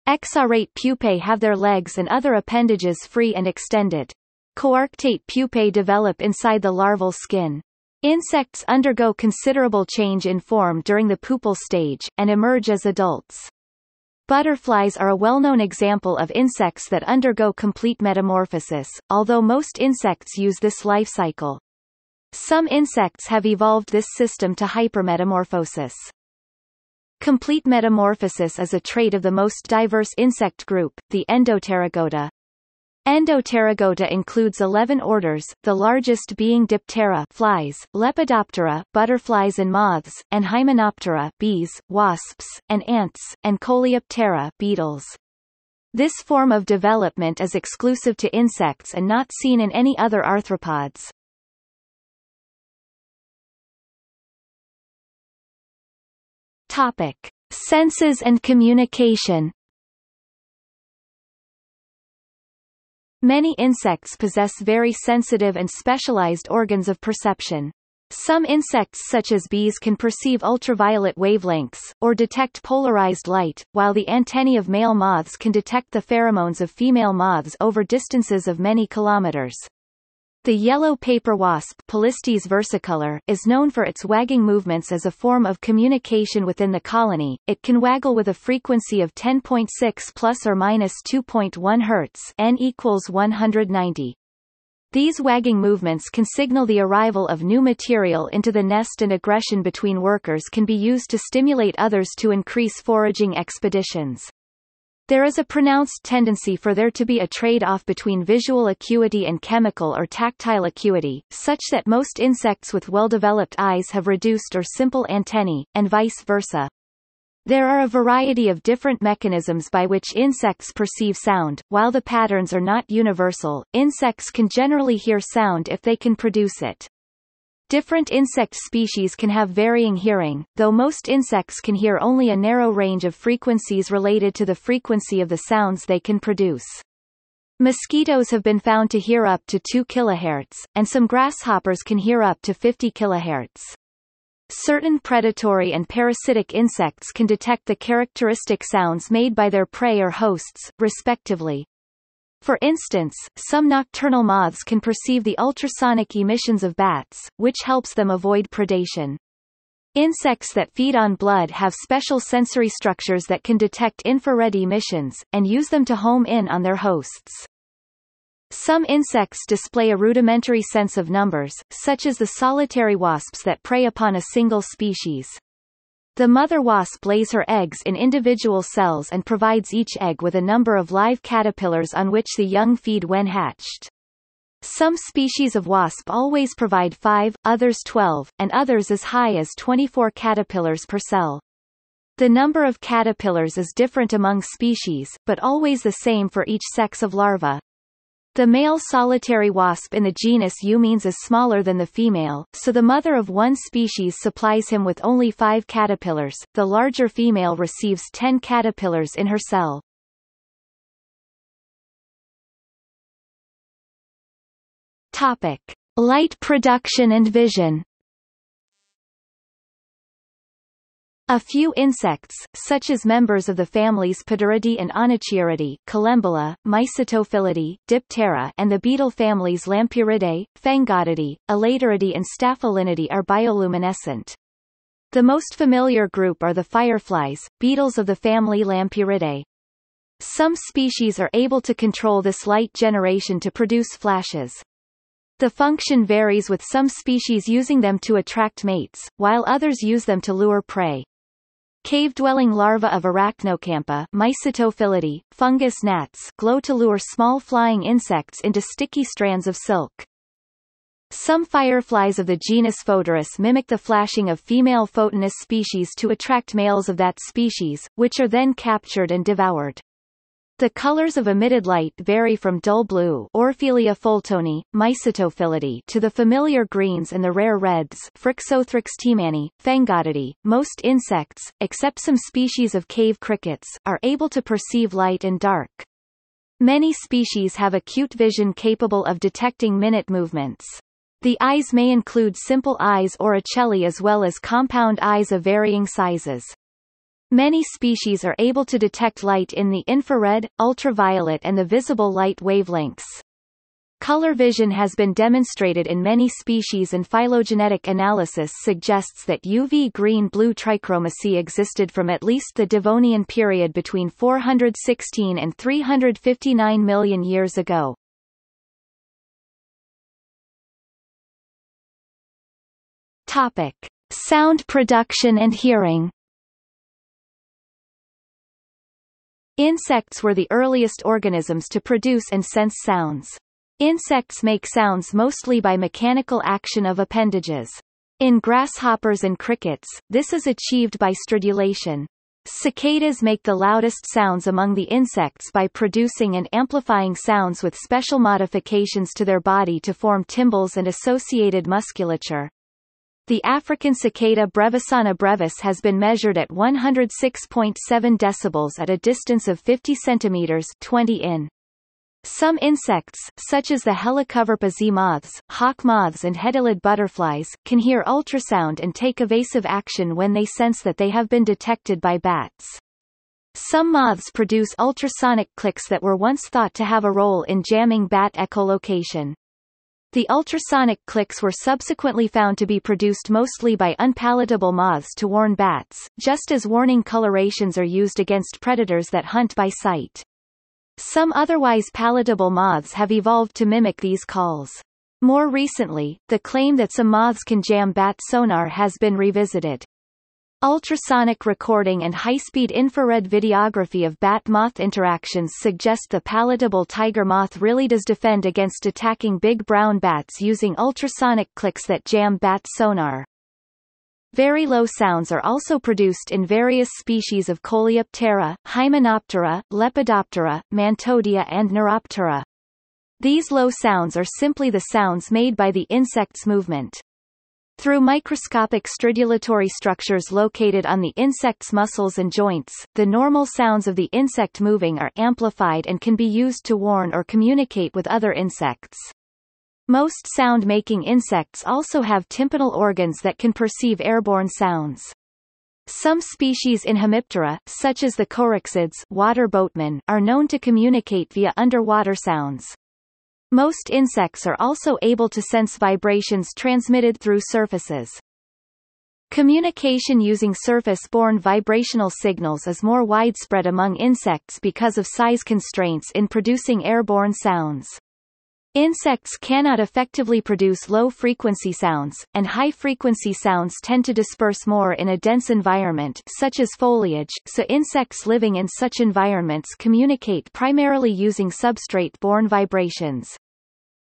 Exarate pupae have their legs and other appendages free and extended. Coarctate pupae develop inside the larval skin. Insects undergo considerable change in form during the pupal stage, and emerge as adults. Butterflies are a well-known example of insects that undergo complete metamorphosis, although most insects use this life cycle. Some insects have evolved this system to hypermetamorphosis. Complete metamorphosis is a trait of the most diverse insect group, the Endopterygota. Endopterygota includes 11 orders, the largest being Diptera flies, Lepidoptera butterflies and moths, and Hymenoptera bees, wasps, and ants, and Coleoptera beetles. This form of development is exclusive to insects and not seen in any other arthropods. Topic. Senses and communication Many insects possess very sensitive and specialized organs of perception. Some insects such as bees can perceive ultraviolet wavelengths, or detect polarized light, while the antennae of male moths can detect the pheromones of female moths over distances of many kilometers. The yellow paper wasp Polistes versicolor is known for its wagging movements as a form of communication within the colony. It can waggle with a frequency of 10.6 plus or minus 2.1 Hz, n equals 190. These wagging movements can signal the arrival of new material into the nest and aggression between workers can be used to stimulate others to increase foraging expeditions. There is a pronounced tendency for there to be a trade-off between visual acuity and chemical or tactile acuity, such that most insects with well-developed eyes have reduced or simple antennae, and vice versa. There are a variety of different mechanisms by which insects perceive sound. While the patterns are not universal, insects can generally hear sound if they can produce it. Different insect species can have varying hearing, though most insects can hear only a narrow range of frequencies related to the frequency of the sounds they can produce. Mosquitoes have been found to hear up to 2 kHz, and some grasshoppers can hear up to 50 kHz. Certain predatory and parasitic insects can detect the characteristic sounds made by their prey or hosts, respectively. For instance, some nocturnal moths can perceive the ultrasonic emissions of bats, which helps them avoid predation. Insects that feed on blood have special sensory structures that can detect infrared emissions, and use them to home in on their hosts. Some insects display a rudimentary sense of numbers, such as the solitary wasps that prey upon a single species. The mother wasp lays her eggs in individual cells and provides each egg with a number of live caterpillars on which the young feed when hatched. Some species of wasp always provide 5, others 12, and others as high as 24 caterpillars per cell. The number of caterpillars is different among species, but always the same for each sex of larva. The male solitary wasp in the genus Eumenes is smaller than the female, so the mother of one species supplies him with only five caterpillars, the larger female receives ten caterpillars in her cell. Topic. Light production and vision A few insects, such as members of the families Poduridae and Onychiuridae, Collembola, Mycetophilidae, Diptera and the beetle families Lampyridae, Phengodidae, Elateridae and Staphylinidae are bioluminescent. The most familiar group are the fireflies, beetles of the family Lampyridae. Some species are able to control this light generation to produce flashes. The function varies with some species using them to attract mates, while others use them to lure prey. Cave-dwelling larvae of Arachnocampa Mycetophilidae, fungus gnats glow to lure small flying insects into sticky strands of silk. Some fireflies of the genus Photuris mimic the flashing of female Photinus species to attract males of that species, which are then captured and devoured. The colors of emitted light vary from dull blue Orfelia fultoni, Mycetophilidae to the familiar greens and the rare reds Phrixothrix tiemanni, Phengodidae. Most insects, except some species of cave crickets, are able to perceive light and dark. Many species have acute vision capable of detecting minute movements. The eyes may include simple eyes or ocelli as well as compound eyes of varying sizes. Many species are able to detect light in the infrared, ultraviolet and the visible light wavelengths. Color vision has been demonstrated in many species and phylogenetic analysis suggests that UV green-blue trichromacy existed from at least the Devonian period between 416 and 359 million years ago. Topic. Sound production and hearing Insects were the earliest organisms to produce and sense sounds. Insects make sounds mostly by mechanical action of appendages. In grasshoppers and crickets, this is achieved by stridulation. Cicadas make the loudest sounds among the insects by producing and amplifying sounds with special modifications to their body to form tymbals and associated musculature. The African cicada Brevisana brevis has been measured at 106.7 decibels at a distance of 50 centimeters 20 in. Some insects, such as the Helicoverpa zea moths, hawk moths and hedylid butterflies, can hear ultrasound and take evasive action when they sense that they have been detected by bats. Some moths produce ultrasonic clicks that were once thought to have a role in jamming bat echolocation. The ultrasonic clicks were subsequently found to be produced mostly by unpalatable moths to warn bats, just as warning colorations are used against predators that hunt by sight. Some otherwise palatable moths have evolved to mimic these calls. More recently, the claim that some moths can jam bat sonar has been revisited. Ultrasonic recording and high-speed infrared videography of bat-moth interactions suggest the palatable tiger moth really does defend against attacking big brown bats using ultrasonic clicks that jam bat sonar. Very low sounds are also produced in various species of Coleoptera, Hymenoptera, Lepidoptera, Mantodea and Neuroptera. These low sounds are simply the sounds made by the insect's movement. Through microscopic stridulatory structures located on the insect's muscles and joints, the normal sounds of the insect moving are amplified and can be used to warn or communicate with other insects. Most sound-making insects also have tympanal organs that can perceive airborne sounds. Some species in Hemiptera, such as the corixids water boatmen, are known to communicate via underwater sounds. Most insects are also able to sense vibrations transmitted through surfaces. Communication using surface-borne vibrational signals is more widespread among insects because of size constraints in producing airborne sounds. Insects cannot effectively produce low-frequency sounds, and high-frequency sounds tend to disperse more in a dense environment such as foliage, so insects living in such environments communicate primarily using substrate-borne vibrations.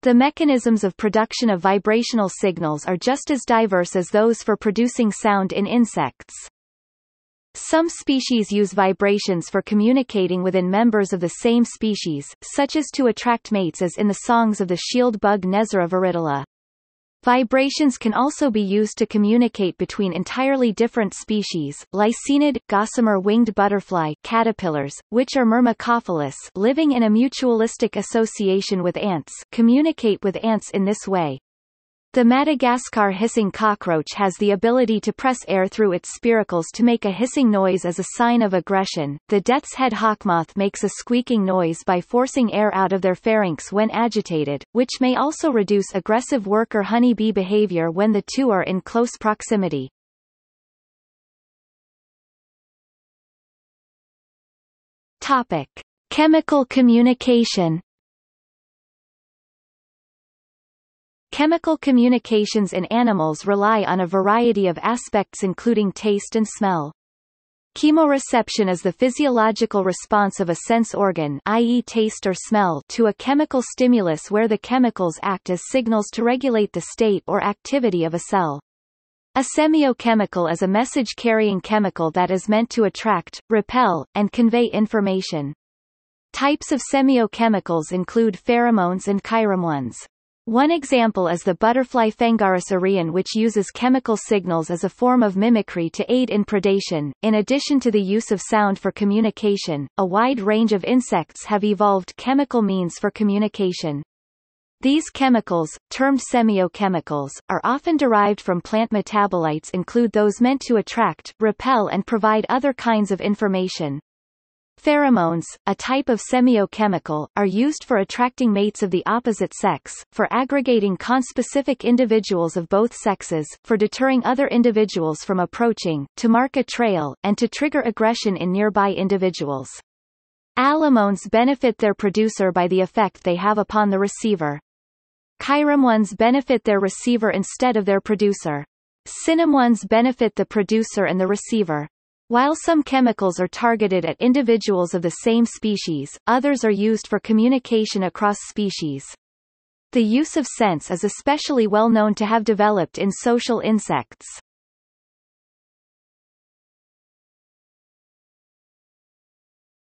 The mechanisms of production of vibrational signals are just as diverse as those for producing sound in insects. Some species use vibrations for communicating within members of the same species, such as to attract mates as in the songs of the shield bug Nezara viridula. Vibrations can also be used to communicate between entirely different species, lycaenid, gossamer winged butterfly caterpillars, which are myrmecophilous living in a mutualistic association with ants communicate with ants in this way. The Madagascar hissing cockroach has the ability to press air through its spiracles to make a hissing noise as a sign of aggression. The death's head hawkmoth makes a squeaking noise by forcing air out of their pharynx when agitated, which may also reduce aggressive worker honey-bee behavior when the two are in close proximity. Topic: Chemical communication. Chemical communications in animals rely on a variety of aspects including taste and smell. Chemoreception is the physiological response of a sense organ i.e. taste or smell to a chemical stimulus where the chemicals act as signals to regulate the state or activity of a cell. A semiochemical is a message-carrying chemical that is meant to attract, repel, and convey information. Types of semiochemicals include pheromones and kairomones. One example is the butterfly Phengaris arion which uses chemical signals as a form of mimicry to aid in predation. In addition to the use of sound for communication, a wide range of insects have evolved chemical means for communication. These chemicals, termed semiochemicals, are often derived from plant metabolites include those meant to attract, repel and provide other kinds of information. Pheromones, a type of semiochemical, are used for attracting mates of the opposite sex, for aggregating conspecific individuals of both sexes, for deterring other individuals from approaching, to mark a trail, and to trigger aggression in nearby individuals. Allomones benefit their producer by the effect they have upon the receiver. Kairomones benefit their receiver instead of their producer. Synomones benefit the producer and the receiver. While some chemicals are targeted at individuals of the same species, others are used for communication across species. The use of scents is especially well known to have developed in social insects.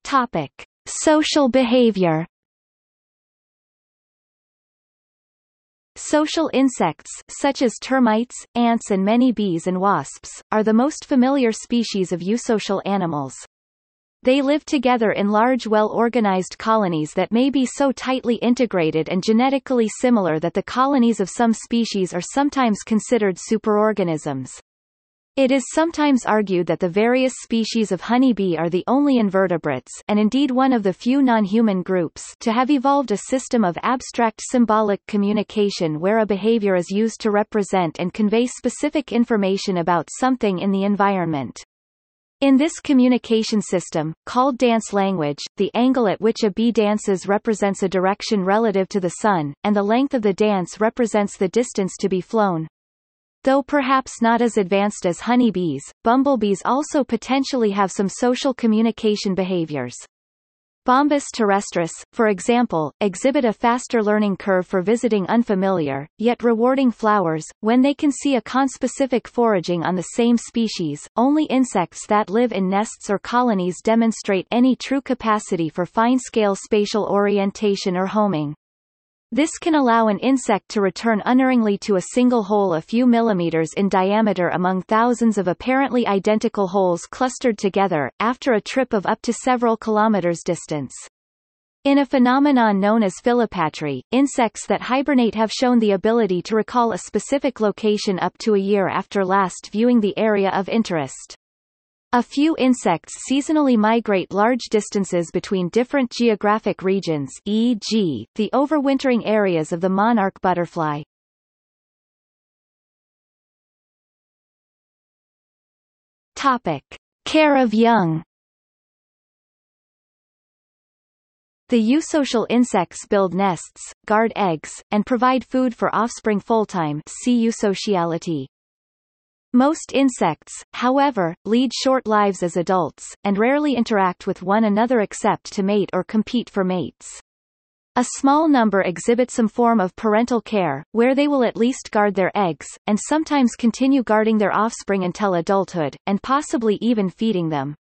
Topic. Social behavior Social insects, such as termites, ants and many bees and wasps, are the most familiar species of eusocial animals. They live together in large well-organized colonies that may be so tightly integrated and genetically similar that the colonies of some species are sometimes considered superorganisms. It is sometimes argued that the various species of honeybee are the only invertebrates and indeed one of the few non-human groups to have evolved a system of abstract symbolic communication where a behavior is used to represent and convey specific information about something in the environment. In this communication system, called dance language, the angle at which a bee dances represents a direction relative to the sun, and the length of the dance represents the distance to be flown. Though perhaps not as advanced as honeybees, bumblebees also potentially have some social communication behaviors. Bombus terrestris, for example, exhibit a faster learning curve for visiting unfamiliar, yet rewarding flowers, when they can see a conspecific foraging on the same species. Only insects that live in nests or colonies demonstrate any true capacity for fine-scale spatial orientation or homing. This can allow an insect to return unerringly to a single hole a few millimeters in diameter among thousands of apparently identical holes clustered together, after a trip of up to several kilometers distance. In a phenomenon known as philopatry, insects that hibernate have shown the ability to recall a specific location up to a year after last viewing the area of interest. A few insects seasonally migrate large distances between different geographic regions e.g., the overwintering areas of the monarch butterfly. Topic. Care of young The eusocial insects build nests, guard eggs, and provide food for offspring full-time see eusociality. Most insects, however, lead short lives as adults, and rarely interact with one another except to mate or compete for mates. A small number exhibit some form of parental care, where they will at least guard their eggs, and sometimes continue guarding their offspring until adulthood, and possibly even feeding them.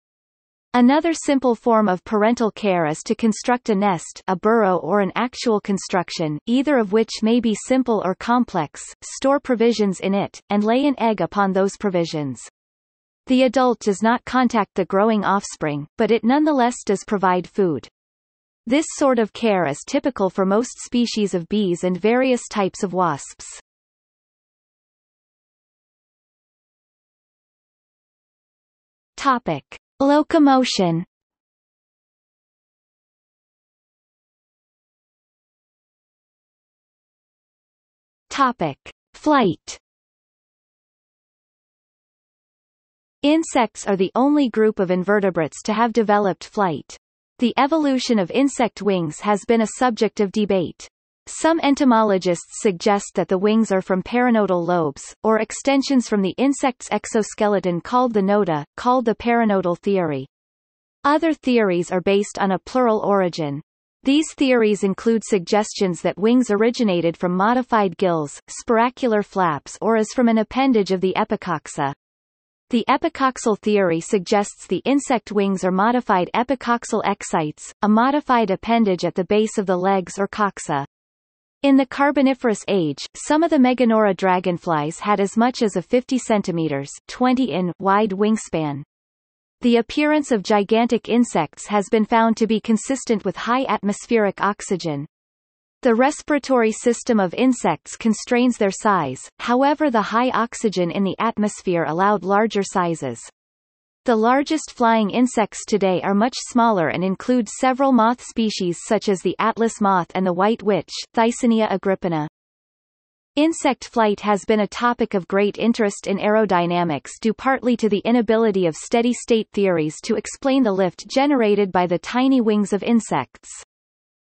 Another simple form of parental care is to construct a nest a burrow or an actual construction, either of which may be simple or complex, store provisions in it, and lay an egg upon those provisions. The adult does not contact the growing offspring, but it nonetheless does provide food. This sort of care is typical for most species of bees and various types of wasps. Topic. Locomotion Topic. Flight Insects are the only group of invertebrates to have developed flight. The evolution of insect wings has been a subject of debate. Some entomologists suggest that the wings are from paranotal lobes, or extensions from the insect's exoskeleton called the nota, called the paranotal theory. Other theories are based on a plural origin. These theories include suggestions that wings originated from modified gills, spiracular flaps or as from an appendage of the epicoxa. The epicoxal theory suggests the insect wings are modified epicoxal exites, a modified appendage at the base of the legs or coxa. In the Carboniferous age, some of the Meganeura dragonflies had as much as a 50 cm 20 in wide wingspan. The appearance of gigantic insects has been found to be consistent with high atmospheric oxygen. The respiratory system of insects constrains their size, however the high oxygen in the atmosphere allowed larger sizes. The largest flying insects today are much smaller and include several moth species such as the atlas moth and the white witch Thyssania agrippina. Insect flight has been a topic of great interest in aerodynamics due partly to the inability of steady-state theories to explain the lift generated by the tiny wings of insects.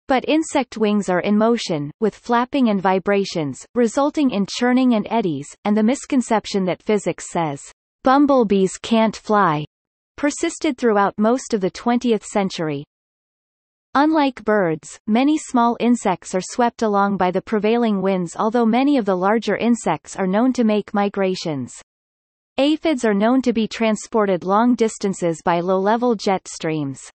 But insect wings are in motion, with flapping and vibrations, resulting in churning and eddies, and the misconception that physics says, bumblebees can't fly, persisted throughout most of the 20th century. Unlike birds, many small insects are swept along by the prevailing winds although many of the larger insects are known to make migrations. Aphids are known to be transported long distances by low-level jet streams.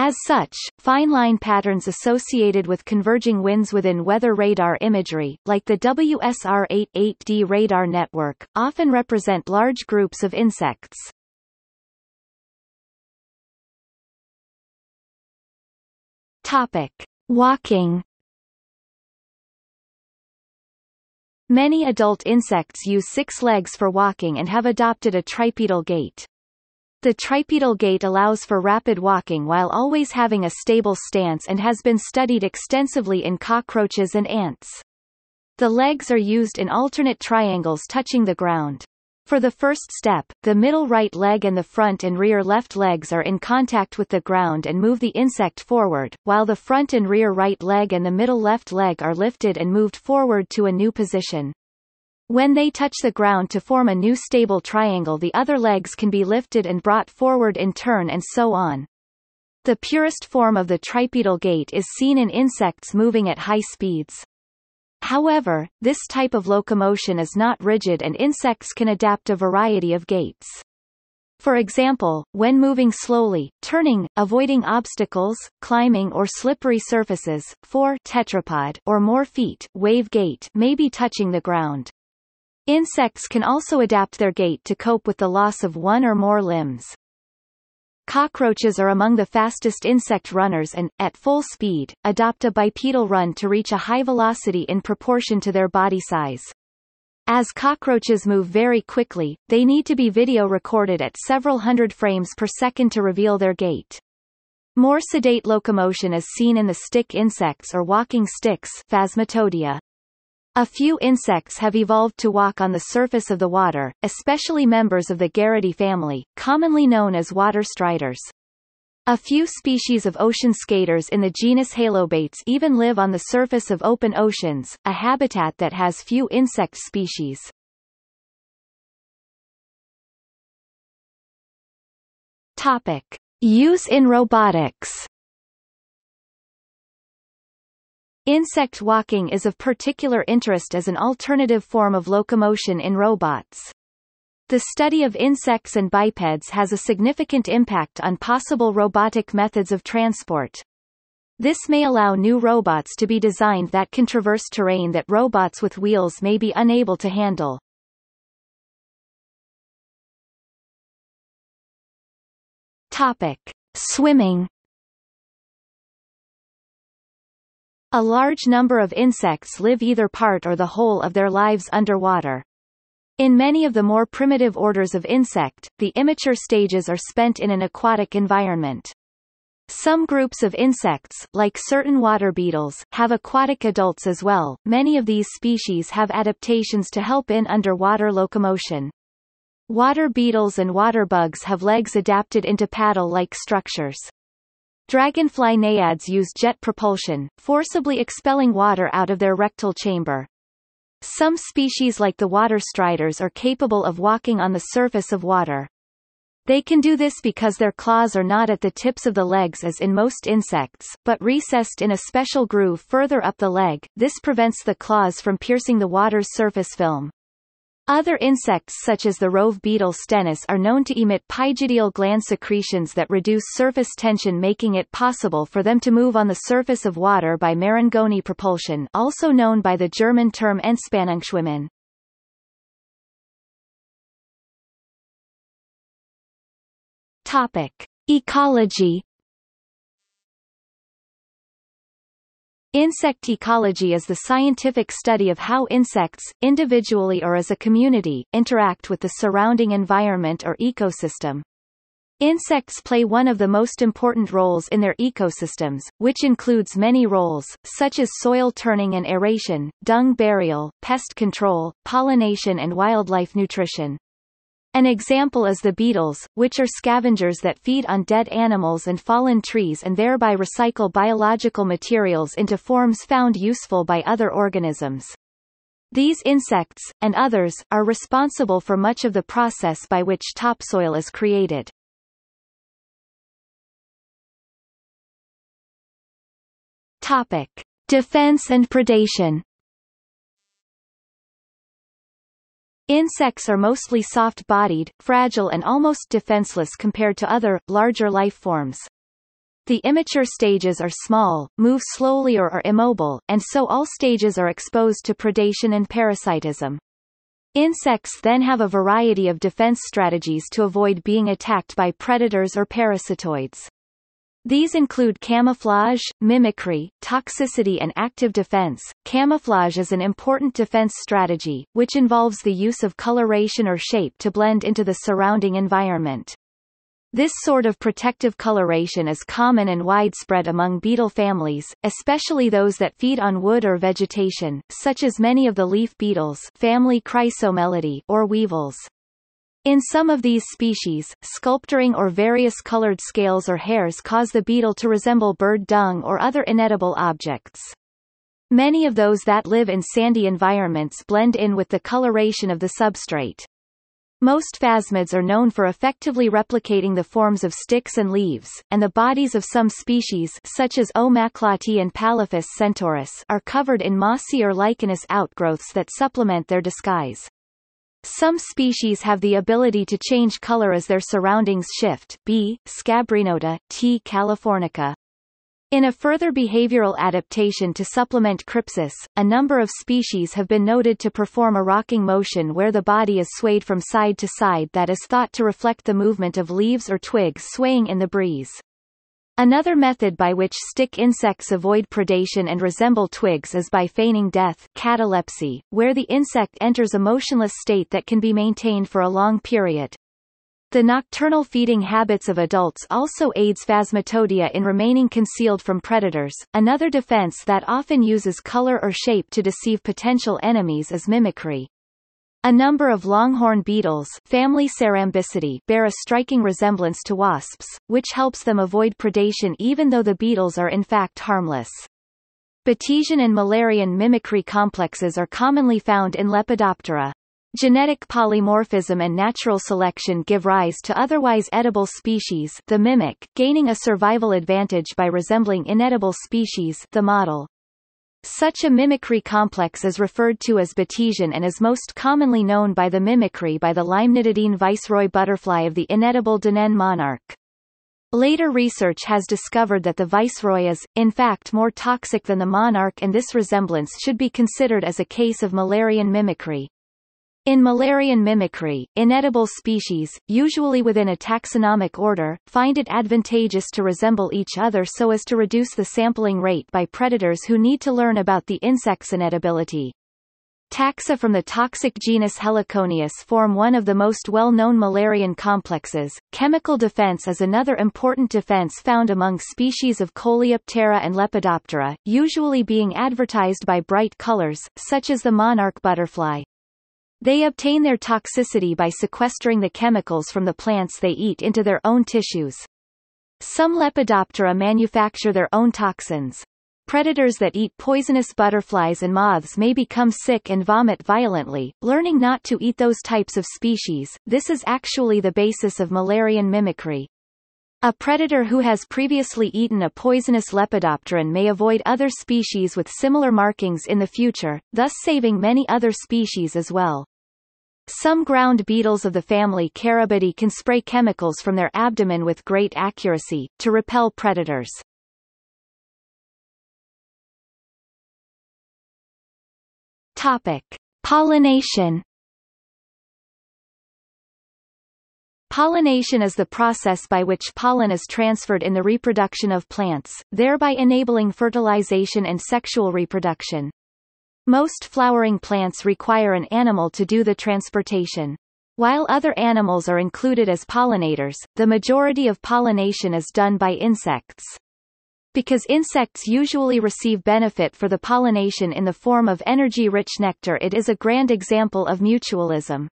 As such, fine line patterns associated with converging winds within weather radar imagery, like the WSR-88D radar network, often represent large groups of insects. Topic. Walking Many adult insects use six legs for walking and have adopted a tripedal gait. The tripedal gait allows for rapid walking while always having a stable stance and has been studied extensively in cockroaches and ants. The legs are used in alternate triangles touching the ground. For the first step, the middle right leg and the front and rear left legs are in contact with the ground and move the insect forward, while the front and rear right leg and the middle left leg are lifted and moved forward to a new position. When they touch the ground to form a new stable triangle the other legs can be lifted and brought forward in turn and so on. The purest form of the tripedal gait is seen in insects moving at high speeds. However, this type of locomotion is not rigid and insects can adapt a variety of gaits. For example, when moving slowly, turning, avoiding obstacles, climbing or slippery surfaces, four tetrapod or more feet wave gait may be touching the ground. Insects can also adapt their gait to cope with the loss of one or more limbs. Cockroaches are among the fastest insect runners and, at full speed, adopt a bipedal run to reach a high velocity in proportion to their body size. As cockroaches move very quickly, they need to be video recorded at several hundred frames per second to reveal their gait. More sedate locomotion is seen in the stick insects or walking sticks Phasmatodea. A few insects have evolved to walk on the surface of the water, especially members of the Gerridae family, commonly known as water striders. A few species of ocean skaters in the genus Halobates even live on the surface of open oceans, a habitat that has few insect species. Topic. Use in robotics Insect walking is of particular interest as an alternative form of locomotion in robots. The study of insects and bipeds has a significant impact on possible robotic methods of transport. This may allow new robots to be designed that can traverse terrain that robots with wheels may be unable to handle. Topic. Swimming A large number of insects live either part or the whole of their lives underwater. In many of the more primitive orders of insect, the immature stages are spent in an aquatic environment. Some groups of insects, like certain water beetles, have aquatic adults as well. Many of these species have adaptations to help in underwater locomotion. Water beetles and water bugs have legs adapted into paddle-like structures. Dragonfly naiads use jet propulsion, forcibly expelling water out of their rectal chamber. Some species like the water striders are capable of walking on the surface of water. They can do this because their claws are not at the tips of the legs as in most insects, but recessed in a special groove further up the leg, this prevents the claws from piercing the water's surface film. Other insects such as the rove beetle Stenus are known to emit pygidial gland secretions that reduce surface tension making it possible for them to move on the surface of water by Marangoni propulsion also known by the German term Entspannungsschwimmen. Topic. Ecology Insect ecology is the scientific study of how insects, individually or as a community, interact with the surrounding environment or ecosystem. Insects play one of the most important roles in their ecosystems, which includes many roles, such as soil turning and aeration, dung burial, pest control, pollination and wildlife nutrition. An example is the beetles, which are scavengers that feed on dead animals and fallen trees and thereby recycle biological materials into forms found useful by other organisms. These insects, and others, are responsible for much of the process by which topsoil is created. Topic. Defense and predation Insects are mostly soft-bodied, fragile and almost defenseless compared to other, larger life forms. The immature stages are small, move slowly or are immobile, and so all stages are exposed to predation and parasitism. Insects then have a variety of defense strategies to avoid being attacked by predators or parasitoids. These include camouflage, mimicry, toxicity and active defense. Camouflage is an important defense strategy, which involves the use of coloration or shape to blend into the surrounding environment. This sort of protective coloration is common and widespread among beetle families, especially those that feed on wood or vegetation, such as many of the leaf beetles family Chrysomelidae or weevils. In some of these species, sculpturing or various colored scales or hairs cause the beetle to resemble bird dung or other inedible objects. Many of those that live in sandy environments blend in with the coloration of the substrate. Most phasmids are known for effectively replicating the forms of sticks and leaves, and the bodies of some species such as O. macloti and Palophus centaurus are covered in mossy or lichenous outgrowths that supplement their disguise. Some species have the ability to change color as their surroundings shift B. Scabrinota, T. californica. In a further behavioral adaptation to supplement crypsis, a number of species have been noted to perform a rocking motion where the body is swayed from side to side that is thought to reflect the movement of leaves or twigs swaying in the breeze. Another method by which stick insects avoid predation and resemble twigs is by feigning death catalepsy, where the insect enters a motionless state that can be maintained for a long period. The nocturnal feeding habits of adults also aids Phasmatodea in remaining concealed from predators. Another defense that often uses color or shape to deceive potential enemies is mimicry. A number of longhorn beetles family bear a striking resemblance to wasps, which helps them avoid predation even though the beetles are in fact harmless. Batesian and Müllerian mimicry complexes are commonly found in Lepidoptera. Genetic polymorphism and natural selection give rise to otherwise edible species the mimic, gaining a survival advantage by resembling inedible species the model. Such a mimicry complex is referred to as Batesian and is most commonly known by the mimicry by the Limenitidine viceroy butterfly of the inedible Danaine monarch. Later research has discovered that the viceroy is, in fact more toxic than the monarch and this resemblance should be considered as a case of Müllerian mimicry. In Müllerian mimicry, inedible species, usually within a taxonomic order, find it advantageous to resemble each other so as to reduce the sampling rate by predators who need to learn about the insect's inedibility. Taxa from the toxic genus Heliconius form one of the most well-known Müllerian complexes. Chemical defense is another important defense found among species of Coleoptera and Lepidoptera, usually being advertised by bright colors, such as the monarch butterfly. They obtain their toxicity by sequestering the chemicals from the plants they eat into their own tissues. Some Lepidoptera manufacture their own toxins. Predators that eat poisonous butterflies and moths may become sick and vomit violently, learning not to eat those types of species. This is actually the basis of Müllerian mimicry. A predator who has previously eaten a poisonous lepidopteran may avoid other species with similar markings in the future, thus saving many other species as well. Some ground beetles of the family Carabidae can spray chemicals from their abdomen with great accuracy, to repel predators. Topic. Pollination Pollination is the process by which pollen is transferred in the reproduction of plants, thereby enabling fertilization and sexual reproduction. Most flowering plants require an animal to do the transportation. While other animals are included as pollinators, the majority of pollination is done by insects. Because insects usually receive benefit for the pollination in the form of energy-rich nectar it is a grand example of mutualism.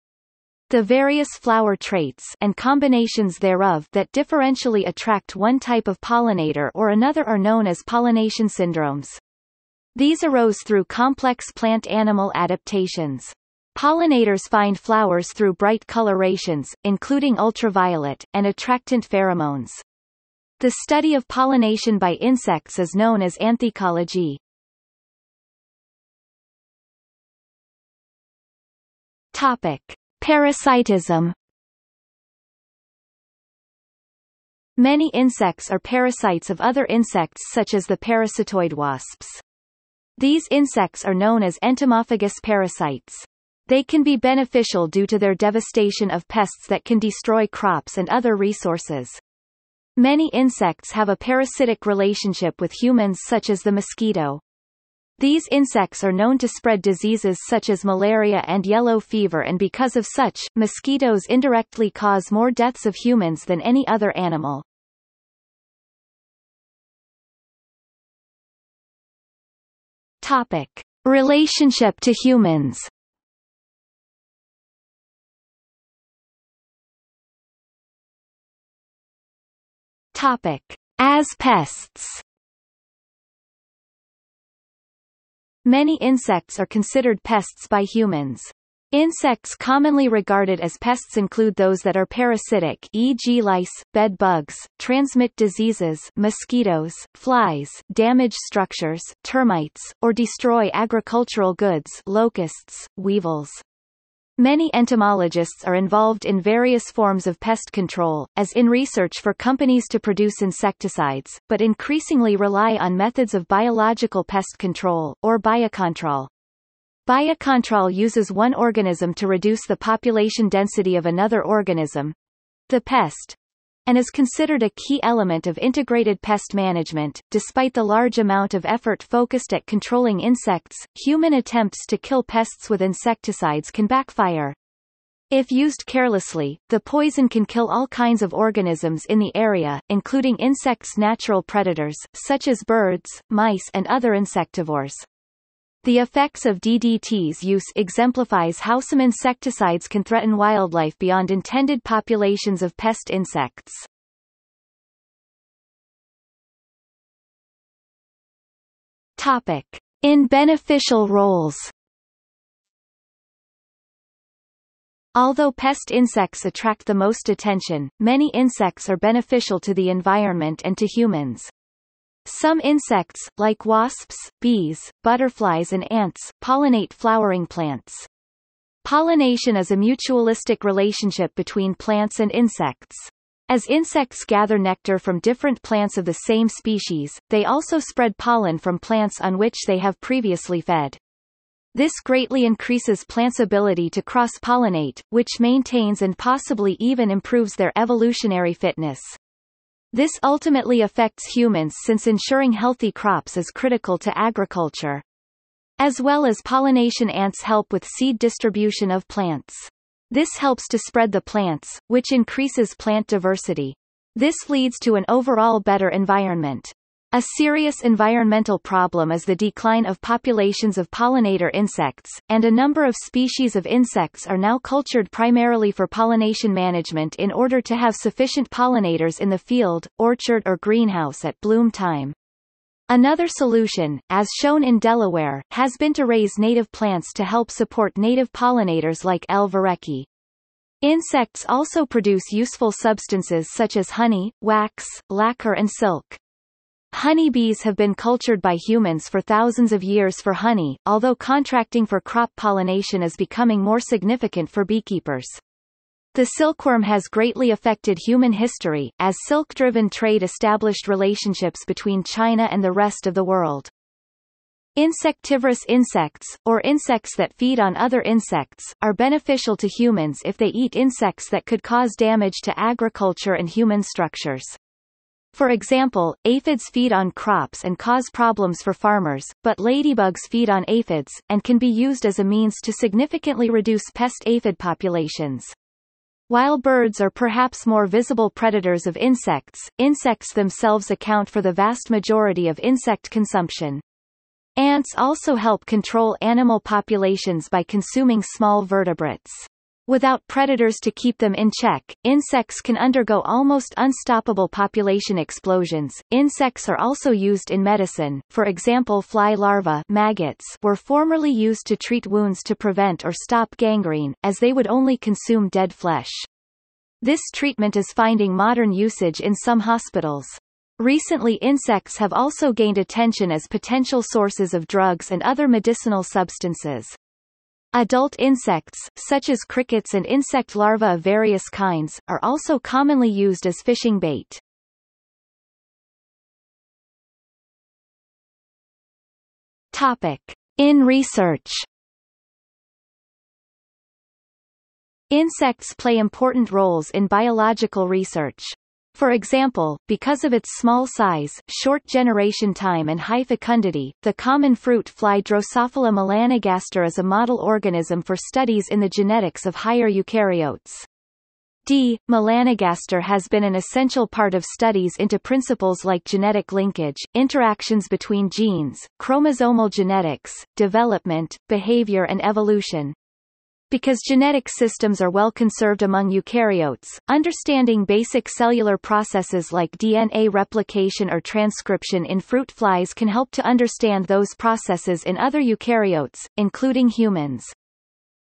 The various flower traits and combinations thereof that differentially attract one type of pollinator or another are known as pollination syndromes. These arose through complex plant-animal adaptations. Pollinators find flowers through bright colorations, including ultraviolet, and attractant pheromones. The study of pollination by insects is known as anthecology. Topic. Parasitism Many insects are parasites of other insects such as the parasitoid wasps. These insects are known as entomophagous parasites. They can be beneficial due to their devastation of pests that can destroy crops and other resources. Many insects have a parasitic relationship with humans such as the mosquito. These insects are known to spread diseases such as malaria and yellow fever and because of such, mosquitoes indirectly cause more deaths of humans than any other animal. Topic. Relationship to humans Topic. As pests Many insects are considered pests by humans. Insects commonly regarded as pests include those that are parasitic e.g. lice, bed bugs, transmit diseases mosquitoes, flies, damage structures termites, or destroy agricultural goods locusts, weevils. Many entomologists are involved in various forms of pest control, as in research for companies to produce insecticides, but increasingly rely on methods of biological pest control, or biocontrol. Biocontrol uses one organism to reduce the population density of another organism, the pest, and is considered a key element of integrated pest management. Despite the large amount of effort focused at controlling insects, human attempts to kill pests with insecticides can backfire. If used carelessly, the poison can kill all kinds of organisms in the area, including insects' natural predators, such as birds, mice and other insectivores. The effects of DDT's use exemplifies how some insecticides can threaten wildlife beyond intended populations of pest insects. Topic. In beneficial roles Although pest insects attract the most attention, many insects are beneficial to the environment and to humans. Some insects, like wasps, bees, butterflies and ants, pollinate flowering plants. Pollination is a mutualistic relationship between plants and insects. As insects gather nectar from different plants of the same species, they also spread pollen from plants on which they have previously fed. This greatly increases plants' ability to cross-pollinate, which maintains and possibly even improves their evolutionary fitness. This ultimately affects humans since ensuring healthy crops is critical to agriculture. As well as pollination ants help with seed distribution of plants. This helps to spread the plants, which increases plant diversity. This leads to an overall better environment. A serious environmental problem is the decline of populations of pollinator insects, and a number of species of insects are now cultured primarily for pollination management in order to have sufficient pollinators in the field, orchard or greenhouse at bloom time. Another solution, as shown in Delaware, has been to raise native plants to help support native pollinators like L. vierecki. Insects also produce useful substances such as honey, wax, lacquer and silk. Honeybees have been cultured by humans for thousands of years for honey, although contracting for crop pollination is becoming more significant for beekeepers. The silkworm has greatly affected human history, as silk-driven trade established relationships between China and the rest of the world. Insectivorous insects, or insects that feed on other insects, are beneficial to humans if they eat insects that could cause damage to agriculture and human structures. For example, aphids feed on crops and cause problems for farmers, but ladybugs feed on aphids, and can be used as a means to significantly reduce pest aphid populations. While birds are perhaps more visible predators of insects, insects themselves account for the vast majority of insect consumption. Ants also help control animal populations by consuming small vertebrates. Without predators to keep them in check, insects can undergo almost unstoppable population explosions. Insects are also used in medicine, for example fly larvae maggots were formerly used to treat wounds to prevent or stop gangrene, as they would only consume dead flesh. This treatment is finding modern usage in some hospitals. Recently insects have also gained attention as potential sources of drugs and other medicinal substances. Adult insects, such as crickets and insect larvae of various kinds, are also commonly used as fishing bait. Topic. In research Insects play important roles in biological research. For example, because of its small size, short generation time and high fecundity, the common fruit fly Drosophila melanogaster is a model organism for studies in the genetics of higher eukaryotes. D. melanogaster has been an essential part of studies into principles like genetic linkage, interactions between genes, chromosomal genetics, development, behavior and evolution. Because genetic systems are well conserved among eukaryotes, understanding basic cellular processes like DNA replication or transcription in fruit flies can help to understand those processes in other eukaryotes, including humans.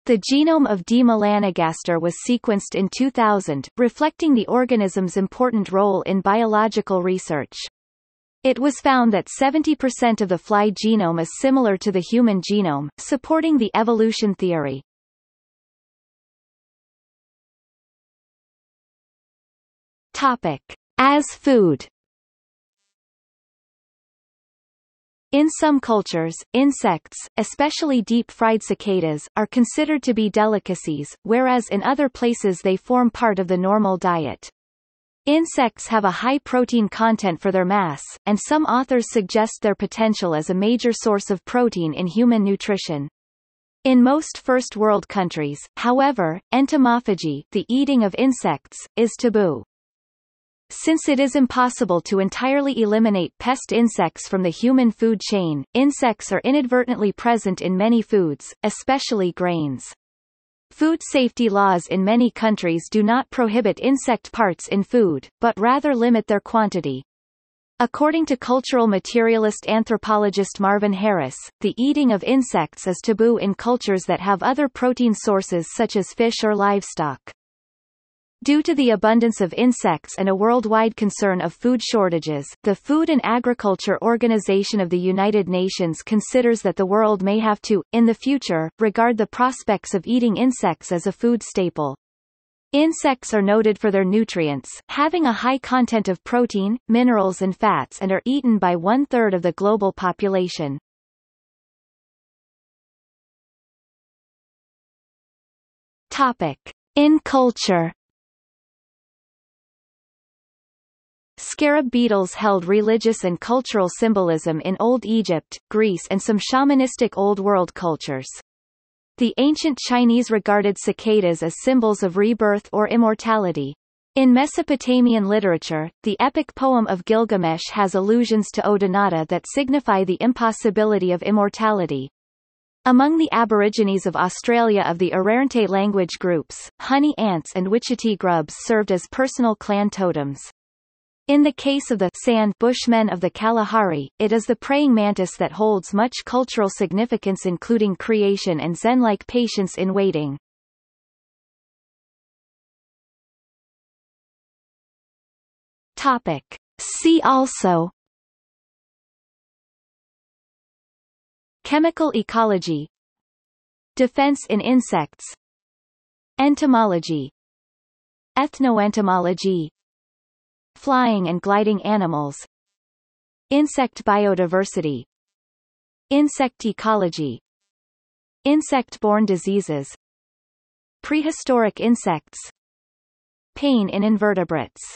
The genome of D. melanogaster was sequenced in 2000, reflecting the organism's important role in biological research. It was found that 70% of the fly genome is similar to the human genome, supporting the evolution theory. Topic. As food In some cultures, insects, especially deep-fried cicadas, are considered to be delicacies, whereas in other places they form part of the normal diet. Insects have a high protein content for their mass, and some authors suggest their potential as a major source of protein in human nutrition. In most first world countries, however, entomophagy the eating of insects, is taboo. Since it is impossible to entirely eliminate pest insects from the human food chain, insects are inadvertently present in many foods, especially grains. Food safety laws in many countries do not prohibit insect parts in food, but rather limit their quantity. According to cultural materialist anthropologist Marvin Harris, the eating of insects is taboo in cultures that have other protein sources such as fish or livestock. Due to the abundance of insects and a worldwide concern of food shortages, the Food and Agriculture Organization of the United Nations considers that the world may have to, in the future, regard the prospects of eating insects as a food staple. Insects are noted for their nutrients, having a high content of protein, minerals and fats and are eaten by one-third of the global population. Topic. In culture Scarab beetles held religious and cultural symbolism in Old Egypt, Greece and some shamanistic Old World cultures. The ancient Chinese regarded cicadas as symbols of rebirth or immortality. In Mesopotamian literature, the epic poem of Gilgamesh has allusions to Odonata that signify the impossibility of immortality. Among the Aborigines of Australia of the Arrernte language groups, honey ants and witchetty grubs served as personal clan totems. In the case of the San bushmen of the Kalahari, it is the praying mantis that holds much cultural significance including creation and zen-like patience in waiting. Topic. See also Chemical ecology Defense in insects Entomology Ethnoentomology Flying and gliding animals. Insect biodiversity. Insect ecology. Insect-borne diseases. Prehistoric insects. Pain in invertebrates